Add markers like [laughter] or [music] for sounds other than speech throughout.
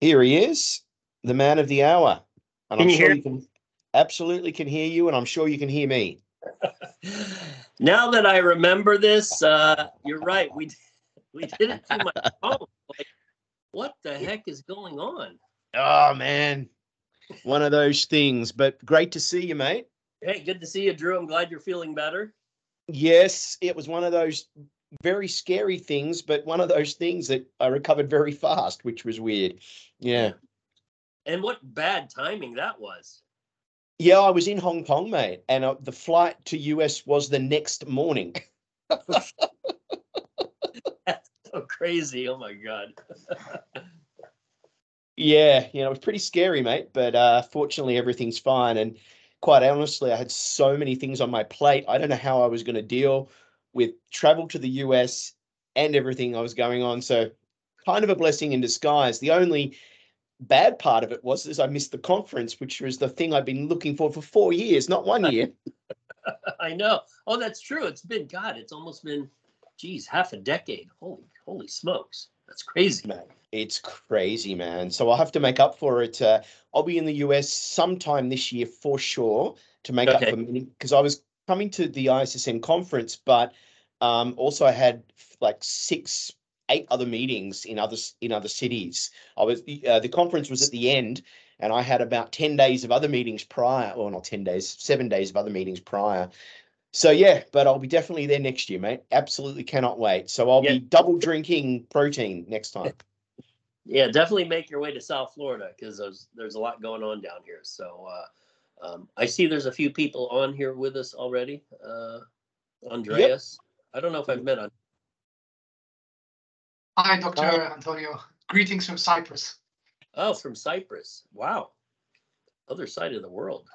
Here he is, the man of the hour. And Can I'm you sure hear- you can absolutely can hear you, and I'm sure you can hear me. [laughs] now that I remember this, uh, you're right. We we did it through my phone. Like, what the heck is going on? Oh man. One of those things, but great to see you, mate. Hey, good to see you, Drew. I'm glad you're feeling better. Yes, it was one of those very scary things, but one of those things that I recovered very fast, which was weird. Yeah. And what bad timing that was. Yeah, I was in Hong Kong, mate, and uh, the flight to US was the next morning. [laughs] That's so crazy. Oh my god. [laughs] Yeah, you know, it was pretty scary, mate, but uh fortunately everything's fine and quite honestly, I had so many things on my plate. I don't know how I was going to deal with travel to the US and everything I was going on. So kind of a blessing in disguise. The only bad part of it was is I missed the conference, which was the thing I've been looking for for 4 years, not 1 year. [laughs] I know. Oh, that's true. It's been God. It's almost been, geez, half a decade. Holy, holy smokes. That's crazy. man. It's crazy, man. So I'll have to make up for it. Uh, I'll be in the US sometime this year for sure to make Okay. up for because I was coming to the ISSN conference, but um, also I had like six, eight other meetings in other in other cities. I was uh, the conference was at the end, and I had about ten days of other meetings prior. Well, not ten days, seven days of other meetings prior. So yeah, but I'll be definitely there next year, mate. Absolutely cannot wait. So I'll Yeah. be double drinking protein next time. Yeah, definitely make your way to South Florida because there's there's a lot going on down here. So uh, um, I see there's a few people on here with us already. Uh, Andreas, I don't know if I've met on. Hi, Dr. Uh, Antonio. Greetings from Cyprus. Oh, from Cyprus. Wow, other side of the world.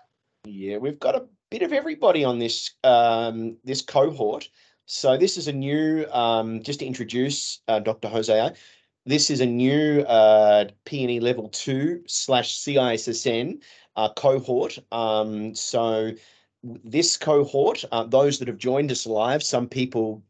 Yeah, we've got a bit of everybody on this um, this cohort. So this is a new, um, just to introduce uh, Dr. Jose. This is a new uh, PNE level two slash CISSN uh, cohort. Um, so this cohort, uh, those that have joined us live, some people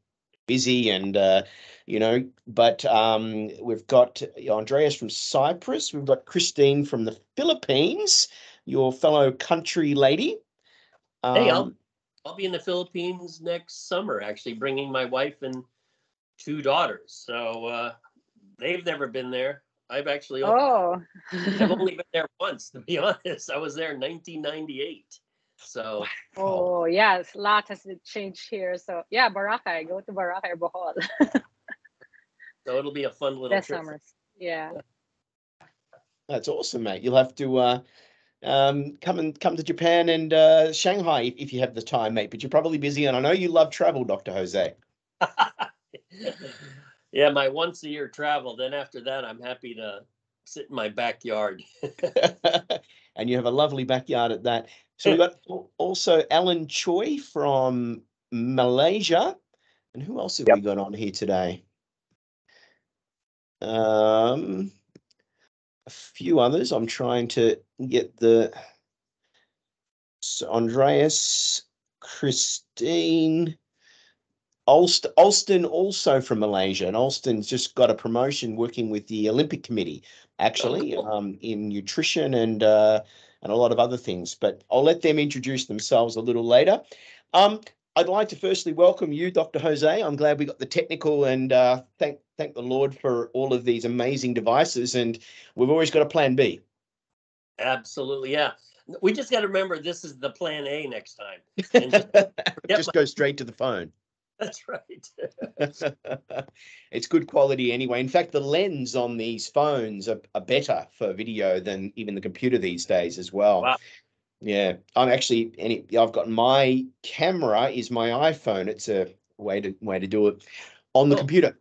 busy and uh, you know, but um, we've got Andreas from Cyprus. We've got Christine from the Philippines your fellow country lady. Hey, I'll Um, I'll be in the Philippines next summer, actually, bringing my wife and two daughters. So uh, they've never been there. I've actually Oh. I've only [laughs] been there once, to be [laughs] honest. I was there in 1998. So oh yes, a lot has changed here. So yeah, Boracay. Go to Boracay, Bohol. so it'll be a fun little Best trip. summers. Yeah. [laughs] that's awesome, mate. You'll have to uh, um, come and come to Japan and uh, Shanghai if, if you have the time, mate. But you're probably busy, and I know you love travel, Doctor Jose. Yeah, my once a year travel. Then after that, I'm happy to sit in my backyard. [laughs] and you have a lovely backyard at that. So we've [laughs] got also Alan Choi from Malaysia. And who else have we got on here today? Um, a few others. I'm trying to get the so Andreas, Christine, Ulst- Alston also from Malaysia, and Alston's just got a promotion working with the Olympic Committee, actually, cool. um, in nutrition and uh, and a lot of other things. But I'll let them introduce themselves a little later. Um, I'd like to firstly welcome you, Dr. Jose. I'm glad we got the technical and uh, thank thank the Lord for all of these amazing devices. And we've always got a plan B. Absolutely, yeah. We just got to remember this is the plan A next time. [laughs] And just- Just go straight to the phone. [laughs] That's right. [laughs] it's good quality anyway. In fact, the lens on these phones are, are better for video than even the computer these days as well. Wow. Yeah, I'm actually any. I've got my camera is my iPhone. It's a way to way to do it on the Cool. computer.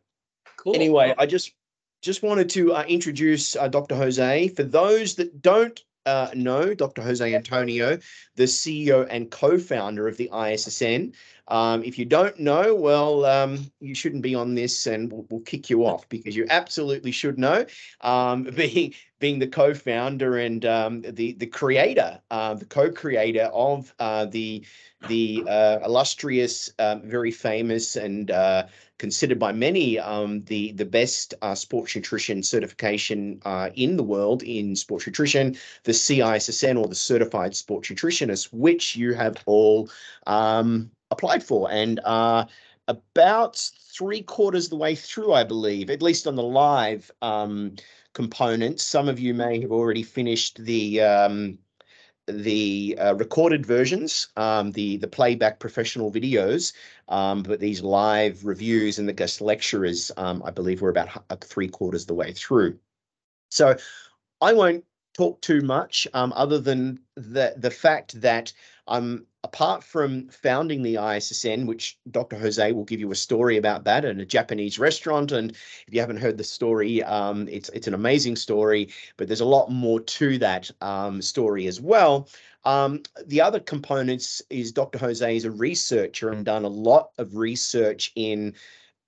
Cool. Anyway, I just just wanted to uh, introduce uh, Dr. Jose. For those that don't uh, know, Dr. Jose Antonio, the CEO and co-founder of the ISSN. Um, if you don't know, well, um, you shouldn't be on this, and we'll, we'll kick you off because you absolutely should know. Um, [laughs] being being the co-founder and um, the the creator, uh, the co-creator of uh, the the uh, illustrious, um, very famous, and uh, considered by many um, the the best uh, sports nutrition certification uh, in the world in sports nutrition, the CISSN or the Certified Sports Nutritionist, which you have all um, applied for and are about three quarters of the way through, I believe, at least on the live um, component. Some of you may have already finished the um, the uh, recorded versions, um, the the playback professional videos, um, but these live reviews and the guest lecturers, um, I believe, we're about three quarters of the way through. So I won't talk too much, um, other than the the fact that I'm apart from founding the ISSN, which Dr. Jose will give you a story about that and a Japanese restaurant. And if you haven't heard the story, um, it's it's an amazing story, but there's a lot more to that um, story as well. Um, the other components is Dr. Jose is a researcher and done a lot of research in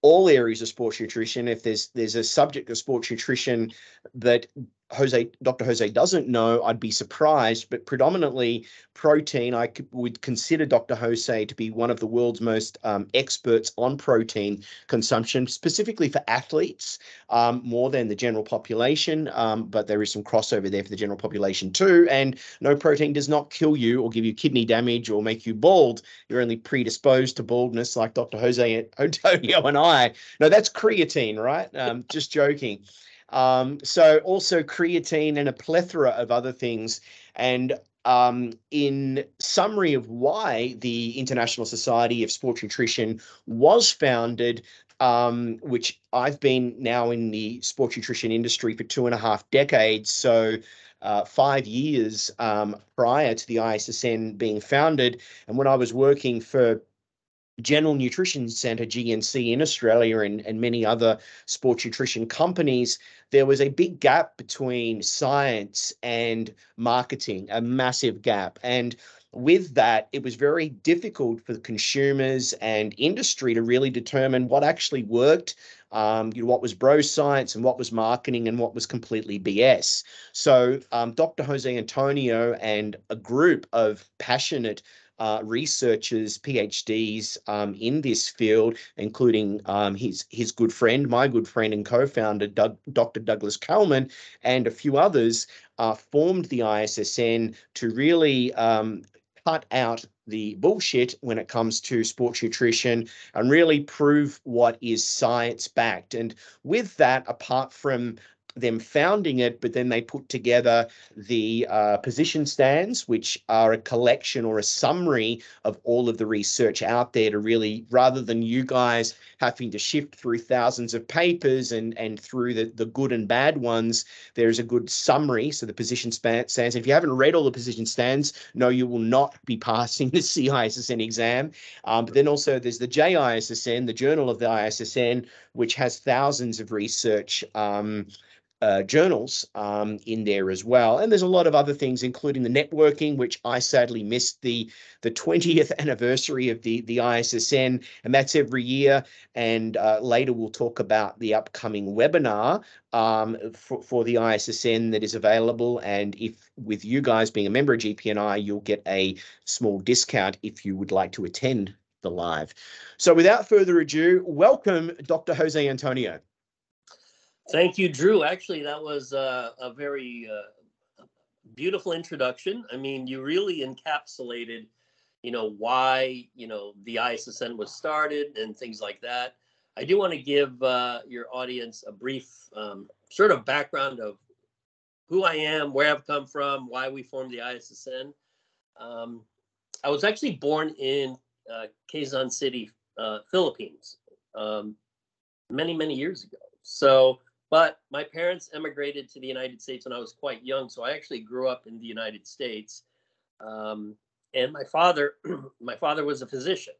all areas of sports nutrition. If there's there's a subject of sports nutrition that Jose, Dr. Jose doesn't know, I'd be surprised, but predominantly protein. I would consider Dr. Jose to be one of the world's most um, experts on protein consumption, specifically for athletes, um, more than the general population. Um, but there is some crossover there for the general population too. And no protein does not kill you or give you kidney damage or make you bald. You're only predisposed to baldness, like Dr. Jose Antonio and I. No, that's creatine, right? Um, just joking. Um, so also creatine and a plethora of other things. And um, in summary of why the International Society of Sports Nutrition was founded, um, which I've been now in the sports nutrition industry for two and a half decades. So uh, five years um, prior to the ISSN being founded. And when I was working for General Nutrition Center, GNC, in Australia and, and many other sports nutrition companies, there was a big gap between science and marketing, a massive gap. And with that, it was very difficult for the consumers and industry to really determine what actually worked, um, you know, what was bro science and what was marketing and what was completely BS. So um, Dr. Jose Antonio and a group of passionate uh, researchers, PhDs um, in this field, including um, his his good friend, my good friend and co-founder, Doug, Dr. Douglas Kalman, and a few others, uh, formed the ISSN to really um, cut out the bullshit when it comes to sports nutrition and really prove what is science backed. And with that, apart from them founding it, but then they put together the uh, position stands, which are a collection or a summary of all of the research out there to really, rather than you guys having to shift through thousands of papers and, and through the, the good and bad ones, there's a good summary. So the position stands, if you haven't read all the position stands, no, you will not be passing the [laughs] CISSN exam. Um, but then also there's the JISSN, the Journal of the ISSN, which has thousands of research um, uh, journals um, in there as well. And there's a lot of other things, including the networking, which I sadly missed the the 20th [laughs] anniversary of the the ISSN, and that's every year. And uh, later we'll talk about the upcoming webinar um, for, for the ISSN that is available. And if with you guys being a member of GPNI, you'll get a small discount if you would like to attend the live. So without further ado, welcome Dr. Jose Antonio. Thank you, Drew. Actually, that was uh, a very uh, beautiful introduction. I mean, you really encapsulated, you know, why you know the ISSN was started and things like that. I do want to give uh, your audience a brief um, sort of background of who I am, where I've come from, why we formed the ISSN. Um, I was actually born in uh, Quezon City, uh, Philippines, um, many many years ago. So but my parents emigrated to the United States when I was quite young, so I actually grew up in the United States. Um, and my father, [clears throat] my father was a physician,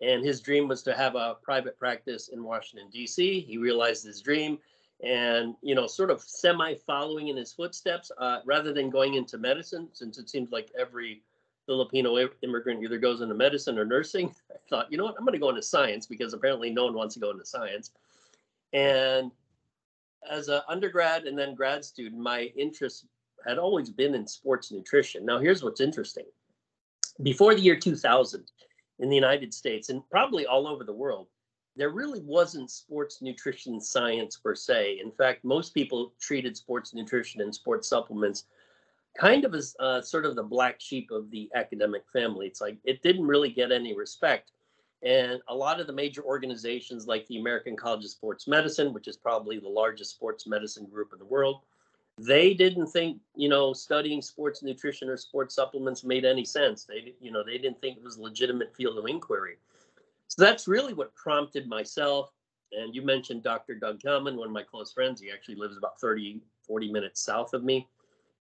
and his dream was to have a private practice in Washington D.C. He realized his dream, and you know, sort of semi following in his footsteps, uh, rather than going into medicine, since it seems like every Filipino immigrant either goes into medicine or nursing. [laughs] I thought, you know what, I'm going to go into science because apparently no one wants to go into science. And as an undergrad and then grad student, my interest had always been in sports nutrition. Now, here's what's interesting. Before the year 2000, in the United States and probably all over the world, there really wasn't sports nutrition science per se. In fact, most people treated sports nutrition and sports supplements kind of as uh, sort of the black sheep of the academic family. It's like it didn't really get any respect. And a lot of the major organizations, like the American College of Sports Medicine, which is probably the largest sports medicine group in the world, they didn't think, you know, studying sports nutrition or sports supplements made any sense. They, you know, they didn't think it was a legitimate field of inquiry. So that's really what prompted myself. And you mentioned Dr. Doug Kalman, one of my close friends. He actually lives about 30, 40 minutes south of me.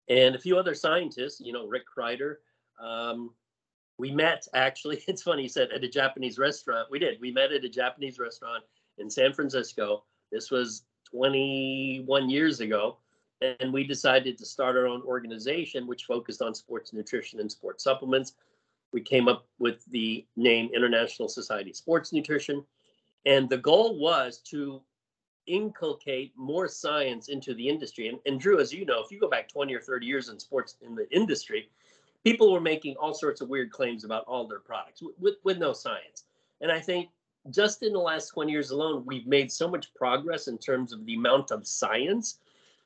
And a few other scientists, you know, Rick Kreider, um, we met actually. [laughs] It's funny, he said at a Japanese restaurant. We did. We met at a Japanese restaurant in San Francisco. This was 21 years ago. And we decided to start our own organization, which focused on sports nutrition and sports supplements. We came up with the name International Society Sports Nutrition. And the goal was to inculcate more science into the industry. And, and Drew, as you know, if you go back 20 or 30 years in sports in the industry, people were making all sorts of weird claims about all their products with, with no science. And I think just in the last 20 years alone, we've made so much progress in terms of the amount of science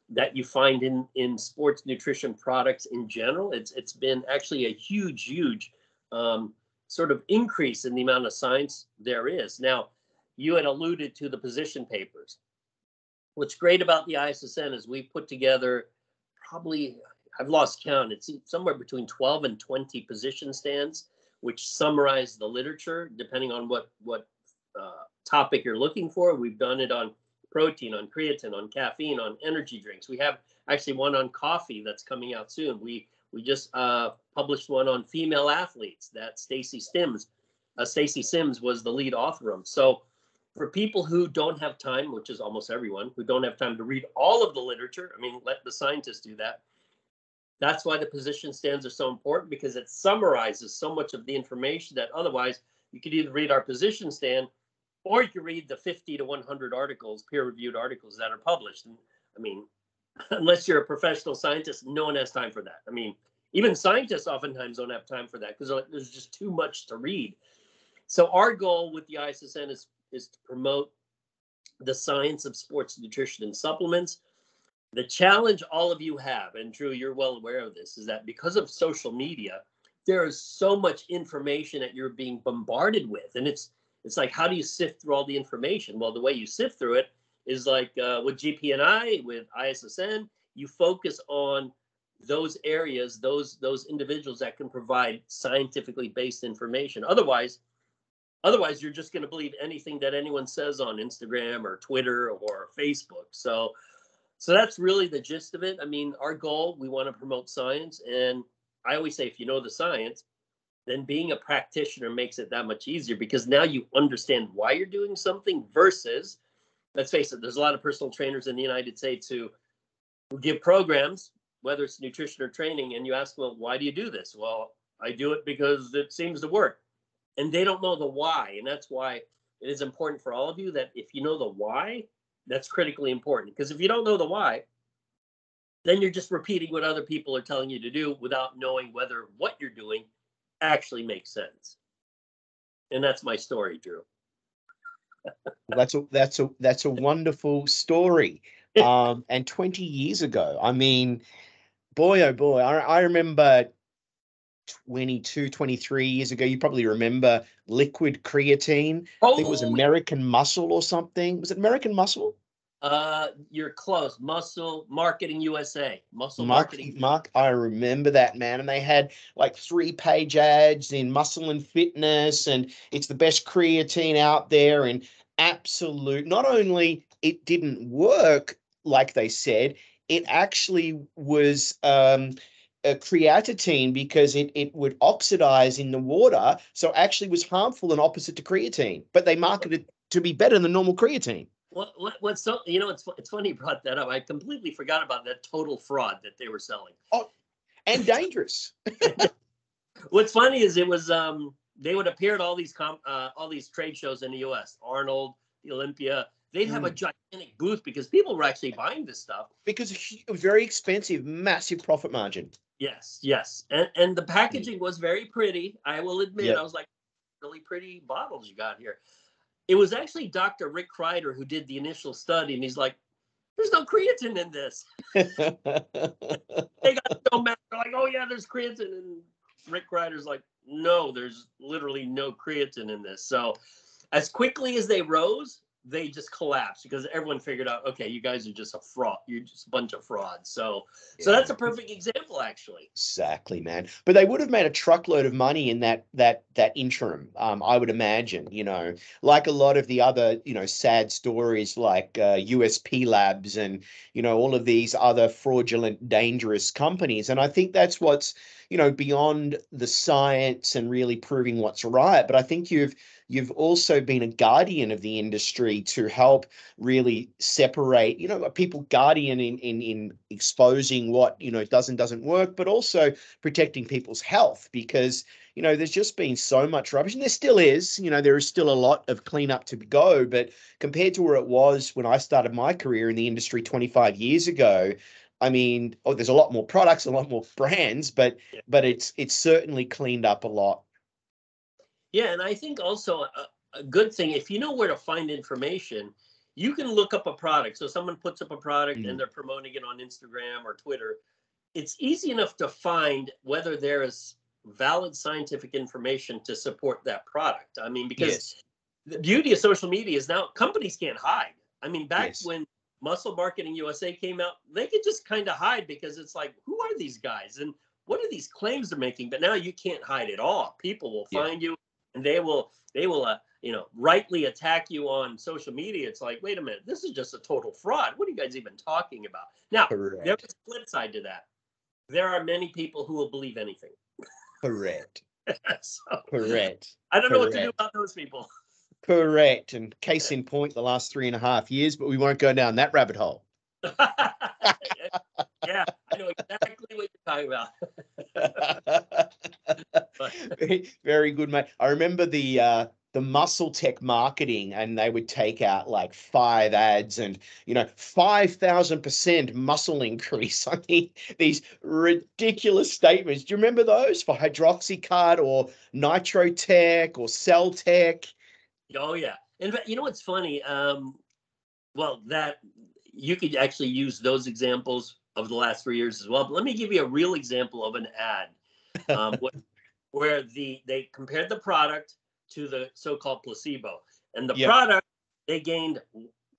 that you find in in sports nutrition products in general. It's it's been actually a huge, huge um, sort of increase in the amount of science there is. Now, you had alluded to the position papers. What's great about the ISSN is we put together probably I've lost count. It's somewhere between 12 and 20 position stands, which summarize the literature depending on what what uh, topic you're looking for. We've done it on protein, on creatine, on caffeine, on energy drinks. We have actually one on coffee that's coming out soon. We we just uh, published one on female athletes that Stacy Sims, uh, Stacy Sims was the lead author of. So for people who don't have time, which is almost everyone, who don't have time to read all of the literature, I mean, let the scientists do that. That's why the position stands are so important because it summarizes so much of the information that otherwise you could either read our position stand or you could read the 50 to 100 articles, peer reviewed articles that are published. And I mean, [laughs] unless you're a professional scientist, no one has time for that. I mean, even scientists oftentimes don't have time for that because there's just too much to read. So our goal with the ISSN is is to promote the science of sports nutrition and supplements. The challenge all of you have, and Drew, you're well aware of this, is that because of social media, there is so much information that you're being bombarded with, and it's it's like how do you sift through all the information? Well, the way you sift through it is like uh, with GPNI, with ISSN, you focus on those areas, those those individuals that can provide scientifically based information. Otherwise, otherwise you're just going to believe anything that anyone says on Instagram or Twitter or Facebook. So so that's really the gist of it. I mean, our goal, we want to promote science and I always say if you know the science, then being a practitioner makes it that much easier because now you understand why you're doing something versus let's face it, there's a lot of personal trainers in the United States who, give programs, whether it's nutrition or training, and you ask, well, why do you do this? Well, I do it because it seems to work. And they don't know the why. And that's why it is important for all of you that if you know the why, that's critically important. Because if you don't know the why, then you're just repeating what other people are telling you to do without knowing whether what you're doing actually makes sense. And that's my story, Drew. [laughs] that's a that's a that's a wonderful story. [laughs] Um, and 20 years ago, I mean, boy oh boy, I, I remember 22, 23 years ago. You probably remember liquid creatine. Oh, I think it was oh, American Muscle or something. Was it American Muscle? Uh, you're close. Muscle Marketing USA. Muscle Mark, Marketing. Mark, I remember that man, and they had like three page ads in Muscle and Fitness, and it's the best creatine out there. And absolute, not only it didn't work like they said, it actually was um, a creatine because it, it would oxidize in the water, so actually was harmful and opposite to creatine. But they marketed it to be better than normal creatine. What, what what's so you know it's it's funny you brought that up. I completely forgot about that total fraud that they were selling. Oh, and dangerous. [laughs] [laughs] what's funny is it was um they would appear at all these com uh, all these trade shows in the U.S. Arnold, the Olympia. They'd have mm. a gigantic booth because people were actually buying this stuff because it was very expensive, massive profit margin. Yes, yes, and and the packaging was very pretty. I will admit. I was like, really pretty bottles you got here it was actually Dr. Rick Kreider who did the initial study, and he's like, "There's no creatine in this." [laughs] They got so mad. They're like, "Oh yeah, there's creatine," and Rick Kreider's like, "No, there's literally no creatine in this." So, as quickly as they rose, they just collapsed because everyone figured out, okay, you guys are just a fraud. You're just a bunch of frauds. So, so that's a perfect example, actually. Exactly, man. But they would have made a truckload of money in that that that interim. Um, I would imagine, you know, like a lot of the other, you know, sad stories like uh, USP Labs and you know all of these other fraudulent, dangerous companies. And I think that's what's you know beyond the science and really proving what's right. But I think you've you've also been a guardian of the industry to help really separate you know people guardian in in in exposing what you know does and doesn't work but also protecting people's health because you know there's just been so much rubbish and there still is you know there is still a lot of cleanup to go but compared to where it was when i started my career in the industry 25 years ago I mean, oh, there's a lot more products, a lot more brands, but Yeah. but it's it's certainly cleaned up a lot. Yeah, and I think also a, a good thing if you know where to find information, you can look up a product. So someone puts up a product Mhm. and they're promoting it on Instagram or Twitter. It's easy enough to find whether there is valid scientific information to support that product. I mean, because Yes. the beauty of social media is now companies can't hide. I mean, back Yes. when Muscle Marketing USA came out, they could just kind of hide because it's like, who are these guys and what are these claims they're making? But now you can't hide at all. People will Yeah. find you and they will they will uh, you know rightly attack you on social media. It's like, wait a minute, this is just a total fraud. What are you guys even talking about? Now, Correct. there's a flip side to that. There are many people who will believe anything. Correct. [laughs] so Correct. I don't know what to do about those people. Correct. And [laughs] case in point, the last three and a half years, but we won't go down that rabbit hole. [laughs] yeah, I know exactly what you're talking about. [laughs] Very, very good, mate. I remember the uh the MuscleTech marketing and they would take out like five ads and you know 5000% muscle increase [laughs] i mean these ridiculous statements do you remember those for hydroxycut or nitrotech or cell tech Oh yeah. and you know what's funny? Um, well, that you could actually use those examples of the last three years as well. But let me give you a real example of an ad [laughs] um, wh- where the they compared the product to the so-called placebo, and the Yep. product they gained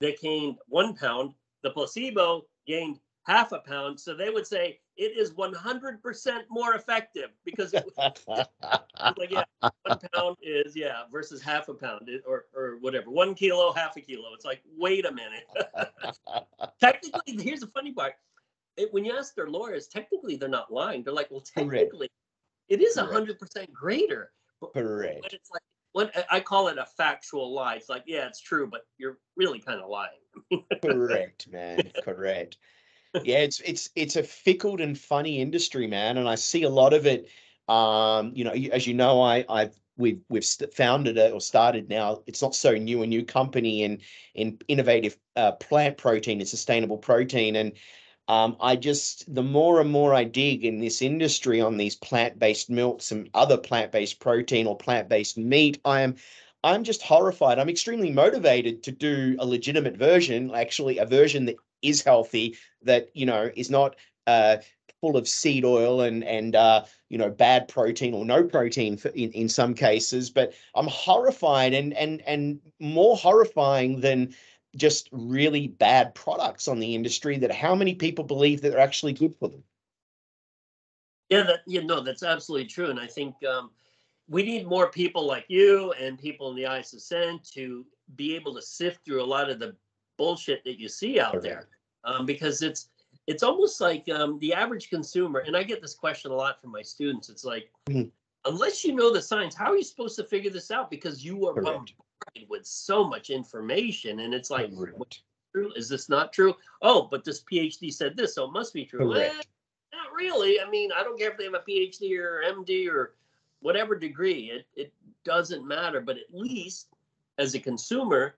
they gained one pound. The placebo gained half a pound. So they would say it is 100% more effective because it, [laughs] like yeah, one pound is yeah versus half a pound or or whatever. One kilo, half a kilo. It's like wait a minute. [laughs] technically, here's the funny part. It, when you ask their lawyers, technically they're not lying. They're like, well, technically, it is Correct. hundred percent greater. But, correct but it's like what I call it a factual lie. It's like yeah, it's true, but you're really kind of lying. [laughs] correct man correct yeah it's it's it's a fickle and funny industry man and i see a lot of it um you know as you know i i've we've we've founded it or started now it's not so new a new company in in innovative uh, plant protein and sustainable protein and um, I just the more and more I dig in this industry on these plant-based milks and other plant-based protein or plant-based meat, I am I'm just horrified. I'm extremely motivated to do a legitimate version, actually a version that is healthy, that you know is not uh, full of seed oil and and uh, you know bad protein or no protein for, in in some cases. But I'm horrified and and and more horrifying than just really bad products on the industry. That how many people believe that they're actually good for them. Yeah, that you know that's absolutely true, and I think um, we need more people like you and people in the ISSN to be able to sift through a lot of the bullshit that you see out there, um, because it's it's almost like um, the average consumer, and I get this question a lot from my students. It's like, Mhm. unless you know the science, how are you supposed to figure this out? Because you are bombarded with so much information, and it's like, true? Is this not true? Oh, but this PhD said this, so it must be true. Eh, not really. I mean, I don't care if they have a PhD or MD or whatever degree. It it doesn't matter. But at least as a consumer,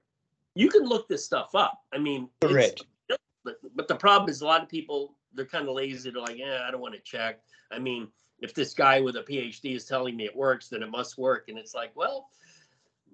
you can look this stuff up. I mean, it's- Correct. but but the problem is a lot of people they're kind of lazy. They're like, yeah, I don't want to check. I mean, if this guy with a PhD is telling me it works, then it must work. And it's like, well,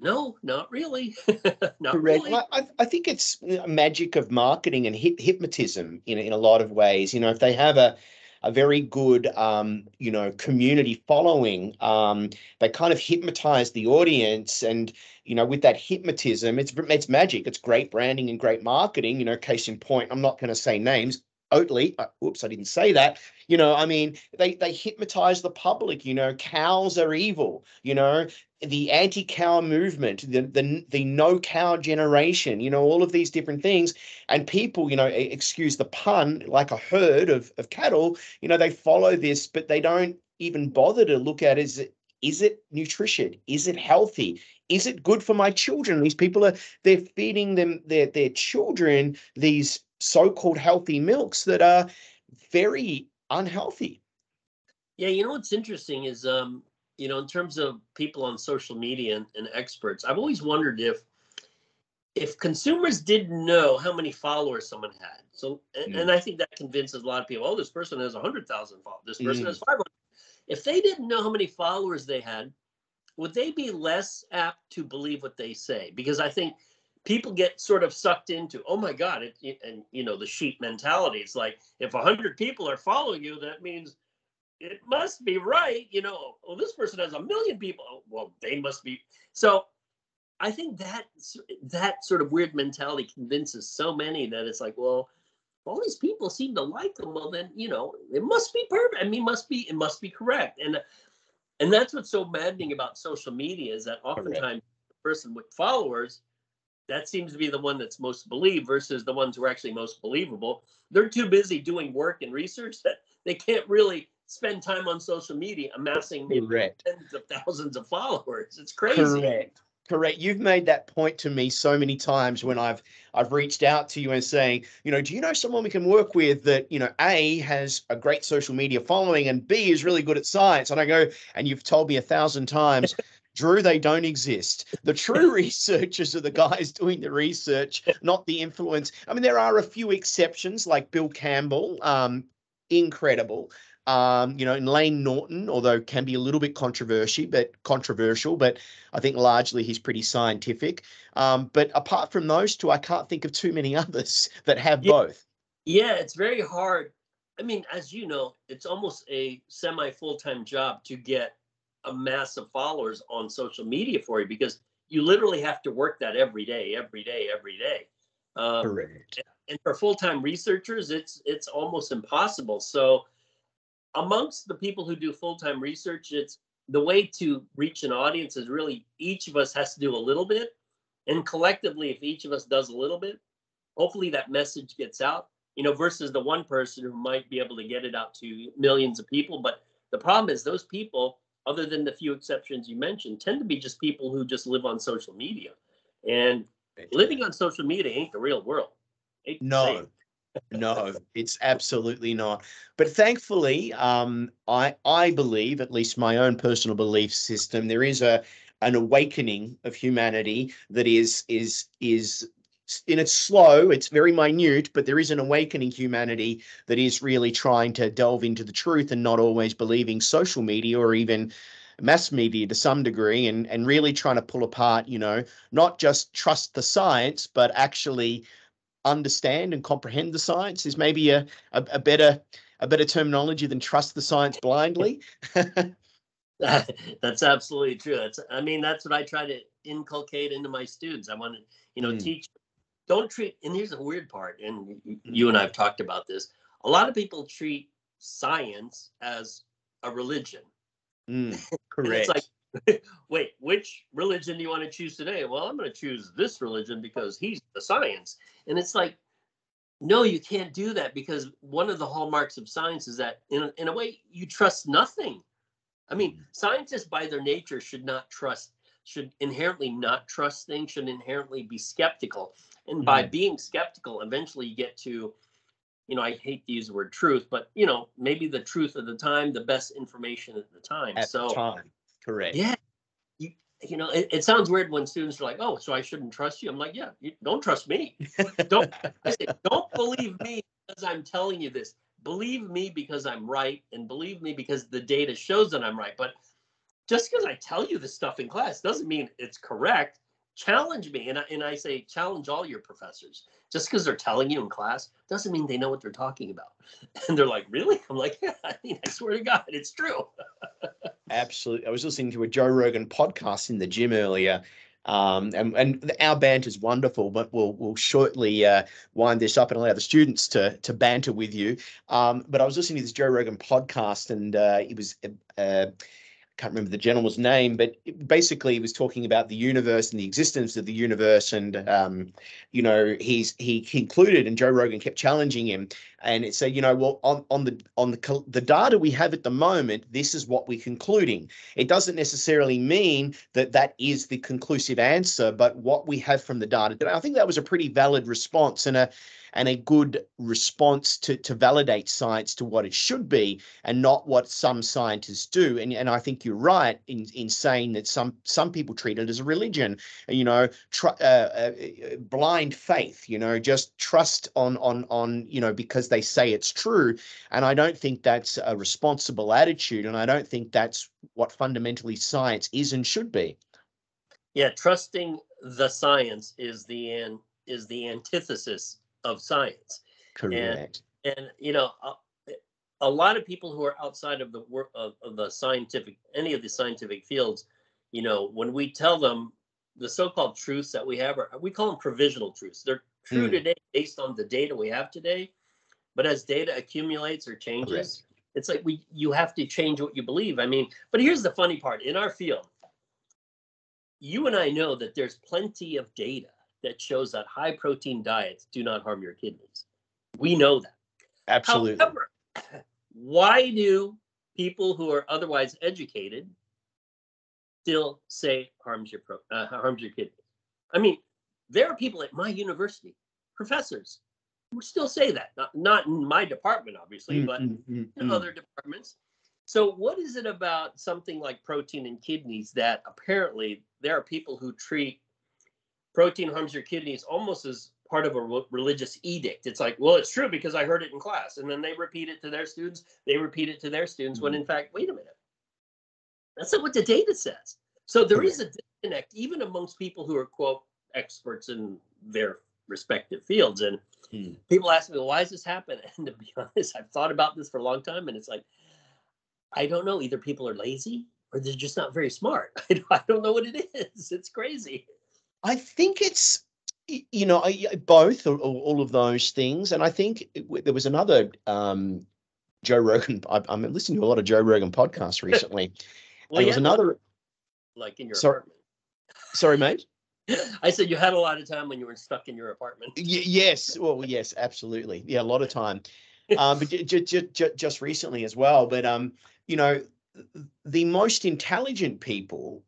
No, not really. [laughs] not Correct. really. I, I think it's a magic of marketing and hyp- hypnotism in in a lot of ways. You know, if they have a a very good um, you know community following, um, they kind of hypnotize the audience, and you know, with that hypnotism, it's it's magic. It's great branding and great marketing. You know, case in point, I'm not going to say names. Oatly, uh, oops, I didn't say that. You know, I mean, they they hypnotize the public. You know, cows are evil. You know, the anti-cow movement, the, the the no cow generation, you know, all of these different things. And people, you know, excuse the pun, like a herd of, of cattle, you know, they follow this, but they don't even bother to look at is it is it nutrition? Is it healthy? Is it good for my children? These people are they're feeding them their their children these so-called healthy milks that are very unhealthy. Yeah, you know what's interesting is um you know, in terms of people on social media and, and experts, I've always wondered if if consumers didn't know how many followers someone had. So, and, Mm. and I think that convinces a lot of people. Oh, this person has hundred thousand followers. This person Mm. has five hundred. If they didn't know how many followers they had, would they be less apt to believe what they say? Because I think people get sort of sucked into, oh my God, it, and you know the sheep mentality. It's like if hundred people are following you, that means it must be right. You know, well, this person has a million people. Oh, Well, they must be. So I think that that sort of weird mentality convinces so many that it's like, well, all these people seem to like them. Well, then you know, it must be perfect. I mean, must be it must be correct. And and that's what's so maddening about social media is that oftentimes the person with followers that seems to be the one that's most believed versus the ones who are actually most believable. They're too busy doing work and research that they can't really spend time on social media amassing Correct. tens of thousands of followers. It's crazy. Correct. Correct. You've made that point to me so many times when I've I've reached out to you and saying, you know, do you know someone we can work with that, you know, A has a great social media following and B is really good at science? And I go, and you've told me a thousand times, Drew, they don't exist. The true [laughs] researchers are the guys doing the research, not the influence. I mean, there are a few exceptions like Bill Campbell, um, incredible. Um, you know, and Layne Norton, although can be a little bit controversial, but controversial, but I think largely he's pretty scientific. Um, but apart from those two, I can't think of too many [laughs] others that have Yeah. both. Yeah, it's very hard. I mean, as you know, it's almost a semi full time job to get a mass of followers on social media for you because you literally have to work that every day, every day, every day. Um, Correct. and for full time researchers, it's it's almost impossible. So, amongst the people who do full time research, it's the way to reach an audience is really each of us has to do a little bit, and collectively, if each of us does a little bit, hopefully that message gets out you know, versus the one person who might be able to get it out to millions of people. But the problem is those people, other than the few exceptions you mentioned, tend to be just people who just live on social media. And living on social media ain't the real world. Say No, no, it's absolutely not. But thankfully, um, I I believe, at least my own personal belief system, there is a an awakening of humanity that is is is and it's slow, it's very minute, but there is an awakening humanity that is really trying to delve into the truth and not always believing social media or even mass media to some degree and and really trying to pull apart, you know, not just trust the science, but actually understand and comprehend the science is maybe a, a, a better a better terminology than trust the science blindly. [laughs] [laughs] that's absolutely true. That's I mean, that's what I try to inculcate into my students. I want to, you know, Mm. teach don't treat and here's the weird part, and you and I've talked about this. A lot of people treat science as a religion. Mm, [laughs] correct. it's like, [laughs] wait, which religion do you want to choose today? Well, I'm going to choose this religion because he's the science. And it's like, no, you can't do that because one of the hallmarks of science is that, in a, in a way, you trust nothing. I mean, Mhm. scientists by their nature should not trust, should inherently not trust things, should inherently be skeptical. And by mm-hmm. being skeptical, eventually you get to, you know, I hate to use the word truth, but you know, maybe the truth of the time, the best information at the time. At so the time. Correct. yeah, you you know, it, it sounds weird when students are like, "Oh, so I shouldn't trust you." I'm like, "Yeah, you don't trust me. Don't [laughs] I say, don't believe me because I'm telling you this. Believe me because I'm right, and believe me because the data shows that I'm right." But just because I tell you this stuff in class doesn't mean it's correct. Challenge me, and I, and I say challenge all your professors. Just because they're telling you in class doesn't mean they know what they're talking about. [laughs] And they're like, "Really?" I'm like, "Yeah, I mean, I swear to God, it's true." [laughs] Absolutely. I was listening to a Joe Rogan podcast in the gym earlier. Um, and, and our banter is wonderful, but we'll we'll shortly uh, wind this up and allow the students to to banter with you. Um, but I was listening to this Joe Rogan podcast, and uh, it was uh, can't remember the gentleman's name, but basically he was talking about the universe and the existence of the universe. And, um, you know, he's he concluded and Joe Rogan kept challenging him. And it said, you know, well, on, on the on the the data we have at the moment, this is what we're concluding. It doesn't necessarily mean that that is the conclusive answer, but what we have from the data. I think that was a pretty valid response and a and a good response to, to validate science to what it should be and not what some scientists do. And, and I think you're right in, in saying that some some people treat it as a religion, you know, tr- uh, uh, blind faith, you know, just trust on on on you know because they say it's true. And I don't think that's a responsible attitude, and I don't think that's what fundamentally science is and should be. Yeah, trusting the science is the an, is the antithesis of science. Correct. And, and you know, a, a, lot of people who are outside of the work of, of the scientific, any of the scientific fields, you know, when we tell them the so-called truths that we have, are, we call them provisional truths. They're true mm. today based on the data we have today, but as data accumulates or changes, Correct. it's like we you have to change what you believe. I mean, but here's the funny part: in our field, you and I know that there's plenty of data that shows that high protein diets do not harm your kidneys. We know that. Absolutely. However, why do people who are otherwise educated still say harms your pro, uh, harms your kidneys? I mean, there are people at my university, professors, who still say that. Not not in my department, obviously, mm, but mm, mm, in mm. other departments. So, what is it about something like protein and kidneys that apparently there are people who treat protein harms your kidneys almost as part of a re- religious edict. It's like, well, it's true because I heard it in class. And then they repeat it to their students. They repeat it to their students mm-hmm. when in fact, wait a minute. That's not what the data says. So there is a disconnect even amongst people who are, quote, experts in their respective fields. And mm. people ask me, well, why does this happen? [laughs] And to be honest, I've thought about this for a long time. And it's like, I don't know. Either people are lazy or they're just not very smart. [laughs] I don't know what it is. It's crazy. I think it's you know both all, all of those things, and I think there was another um, Joe Rogan. [laughs] I, am listening to a lot of Joe Rogan podcasts [laughs] recently. well, there was another like in your sorry, apartment. Sorry, mate. [laughs] I said you had a lot of time when you were stuck in your apartment. Y- yes, well, yes, absolutely. Yeah, a lot of time. Um, but j- j- j- just recently as well. But um, you know, the most intelligent people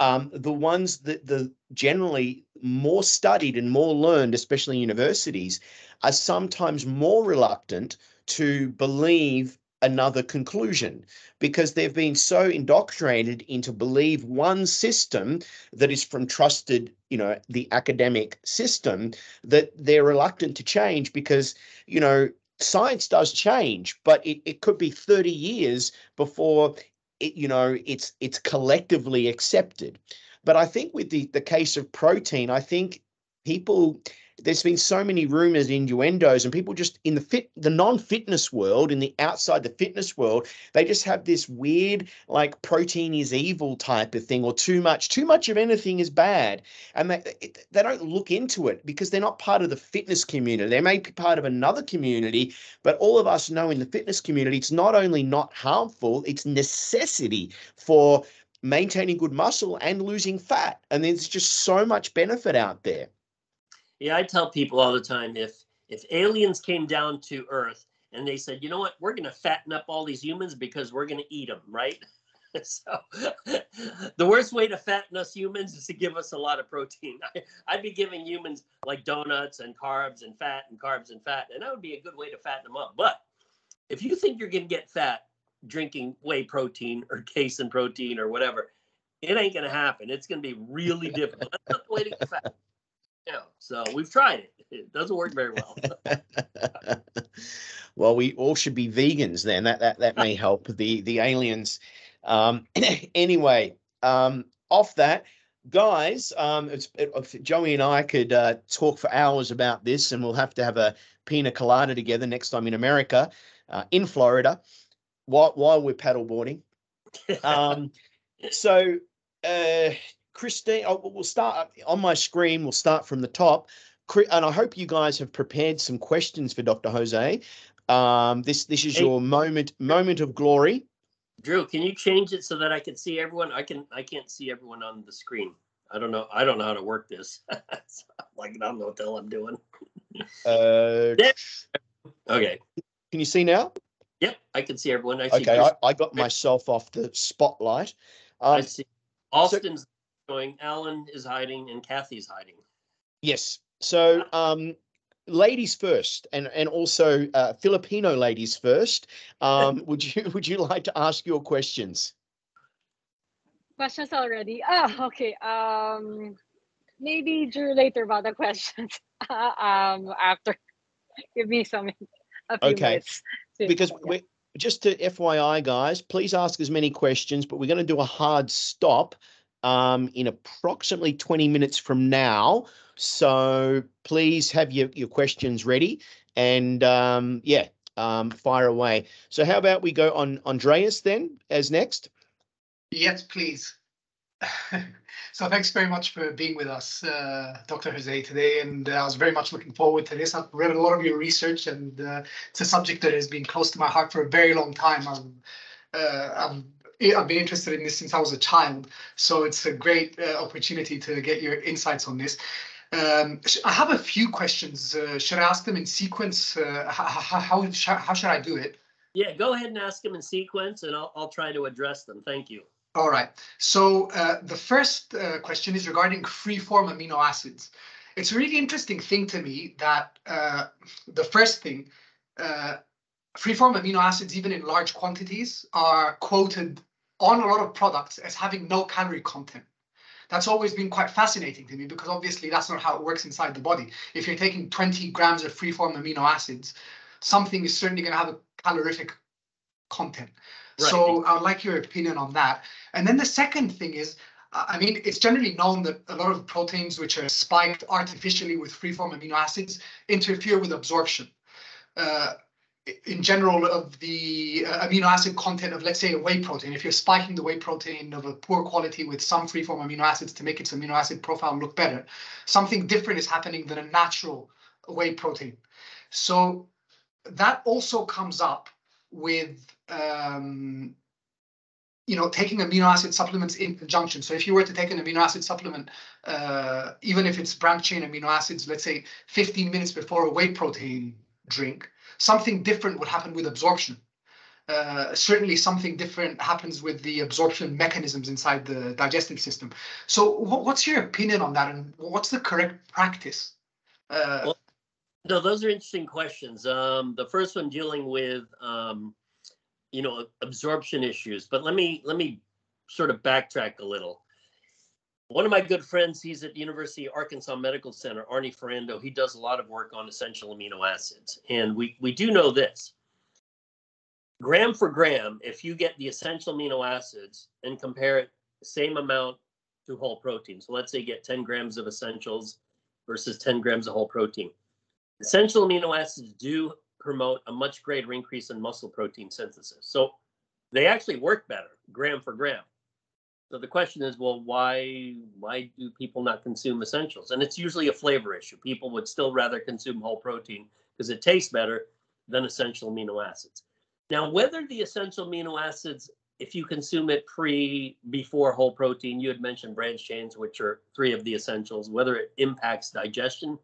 um, the ones that the generally more studied and more learned, especially universities, are sometimes more reluctant to believe another conclusion because they've been so indoctrinated into believe one system that is from trusted you know the academic system that they're reluctant to change because you know science does change but it, it could be 30 years before it, you know it's it's collectively accepted. But i think with the the case of protein i think people there's been so many rumors and innuendos and people just in the fit the non-fitness world in the outside the fitness world they just have this weird like protein is evil type of thing or too much too much of anything is bad. And they they don't look into it because they're not part of the fitness community. They may be part of another community but all of us know in the fitness community it's not only not harmful it's necessity for maintaining good muscle and losing fat. And there's just so much benefit out there yeah, I tell people all the time if if aliens came down to Earth and they said, you know what, we're going to fatten up all these humans because we're going to eat them, right? [laughs] so [laughs] the worst way to fatten us humans is to give us a lot of protein. [laughs] I, would be giving humans like donuts and carbs and fat and carbs and fat, and that would be a good way to fatten them up. But if you think you're going to get fat drinking whey protein or casein protein or whatever, it ain't going to happen. It's going to be really difficult. That's not the way to get fat. Yeah, so we've tried it. [laughs] It doesn't work very well. [laughs] well, we all should be vegans then. That that that may help. The the aliens Um, [clears throat] anyway, um, off that, guys, um, it's, it, if Joey and I could uh, talk for hours about this, and we'll have to have a pina colada together next time in America, uh, in Florida, while while we're paddleboarding. [laughs] Um, so, uh, Christine, oh, we'll start on my screen. We'll start from the top. And I hope you guys have prepared some questions for Dr. Jose. Um, this this is Hey. your moment moment of glory. Drew, can you change it so that I can see everyone? I can. I can't see everyone on the screen. I don't know. I don't know how to work this. [laughs] Like I don't know what the hell I'm doing. Uh. Okay. Can you see now? Yep, I can see everyone. I see. Okay, I, I got myself off the spotlight. I Um, see. Austin's going. Alan is hiding, and Kathy's hiding. yes. So, um, ladies first, and and also uh, Filipino ladies first. Um, [laughs] would you would you like to ask your questions? Questions already? Ah, okay. Um, maybe Drew later about the questions. [laughs] um, after, give me some a few Okay, minutes. to- Because yeah. we just to FYI, guys, please ask as many questions, but we're going to do a hard stop um, in approximately 20 minutes from now. So please have your, your questions ready and um, yeah, um, fire away. So how about we go on Andreas then as next? Yes, please. [laughs] so thanks very much for being with us, uh, Dr. Jose, today. And uh, I was very much looking forward to this. I've read a lot of your research, and uh, it's a subject that has been close to my heart for a very long time. I'm, uh, I'm, I've been interested in this since I was a child, so it's a great uh, opportunity to get your insights on this. Um, I have a few questions. Uh, should I ask them in sequence? Uh, how, how, how, sh- how should I do it? Yeah, go ahead and ask them in sequence, and I'll I'll try to address them. Thank you. All right. So uh, the first uh, question is regarding free-form amino acids. It's a really interesting thing to me that uh, the first thing, uh, free-form amino acids, even in large quantities, are quoted on a lot of products as having no calorie content. That's always been quite fascinating to me because obviously that's not how it works inside the body. If you're taking 20 grams of free-form amino acids, something is certainly going to have a calorific content. Right. So I would like your opinion on that. And then the second thing is, I mean, it's generally known that a lot of proteins which are spiked artificially with free-form amino acids interfere with absorption. Uh, in general, of the uh, amino acid content of, let's say, a whey protein, if you're spiking the whey protein of a poor quality with some free-form amino acids to make its amino acid profile look better, something different is happening than a natural whey protein. So that also comes up with um, you know, taking amino acid supplements in conjunction. So if you were to take an amino acid supplement, uh, even if it's branched chain amino acids, let's say 15 minutes before a whey protein drink, something different would happen with absorption. Uh, certainly something different happens with the absorption mechanisms inside the digestive system. So wh- what's your opinion on that and what's the correct practice? Uh, Well- No, those are interesting questions. Um, the first one dealing with, um, you know, absorption issues. But let me let me sort of backtrack a little. One of my good friends, he's at University of Arkansas Medical Center, Arny Ferrando. He does a lot of work on essential amino acids, and we we do know this. Gram for gram, if you get the essential amino acids and compare it same amount to whole protein. So let's say you get 10 grams of essentials versus 10 grams of whole protein. Essential amino acids do promote a much greater increase in muscle protein synthesis. So they actually work better gram for gram. So the question is, well, why why do people not consume essentials? And it's usually a flavor issue. People would still rather consume whole protein because it tastes better than essential amino acids. Now, whether the essential amino acids, if you consume it pre before whole protein, you had mentioned branch chains, which are three of the essentials, whether it impacts digestion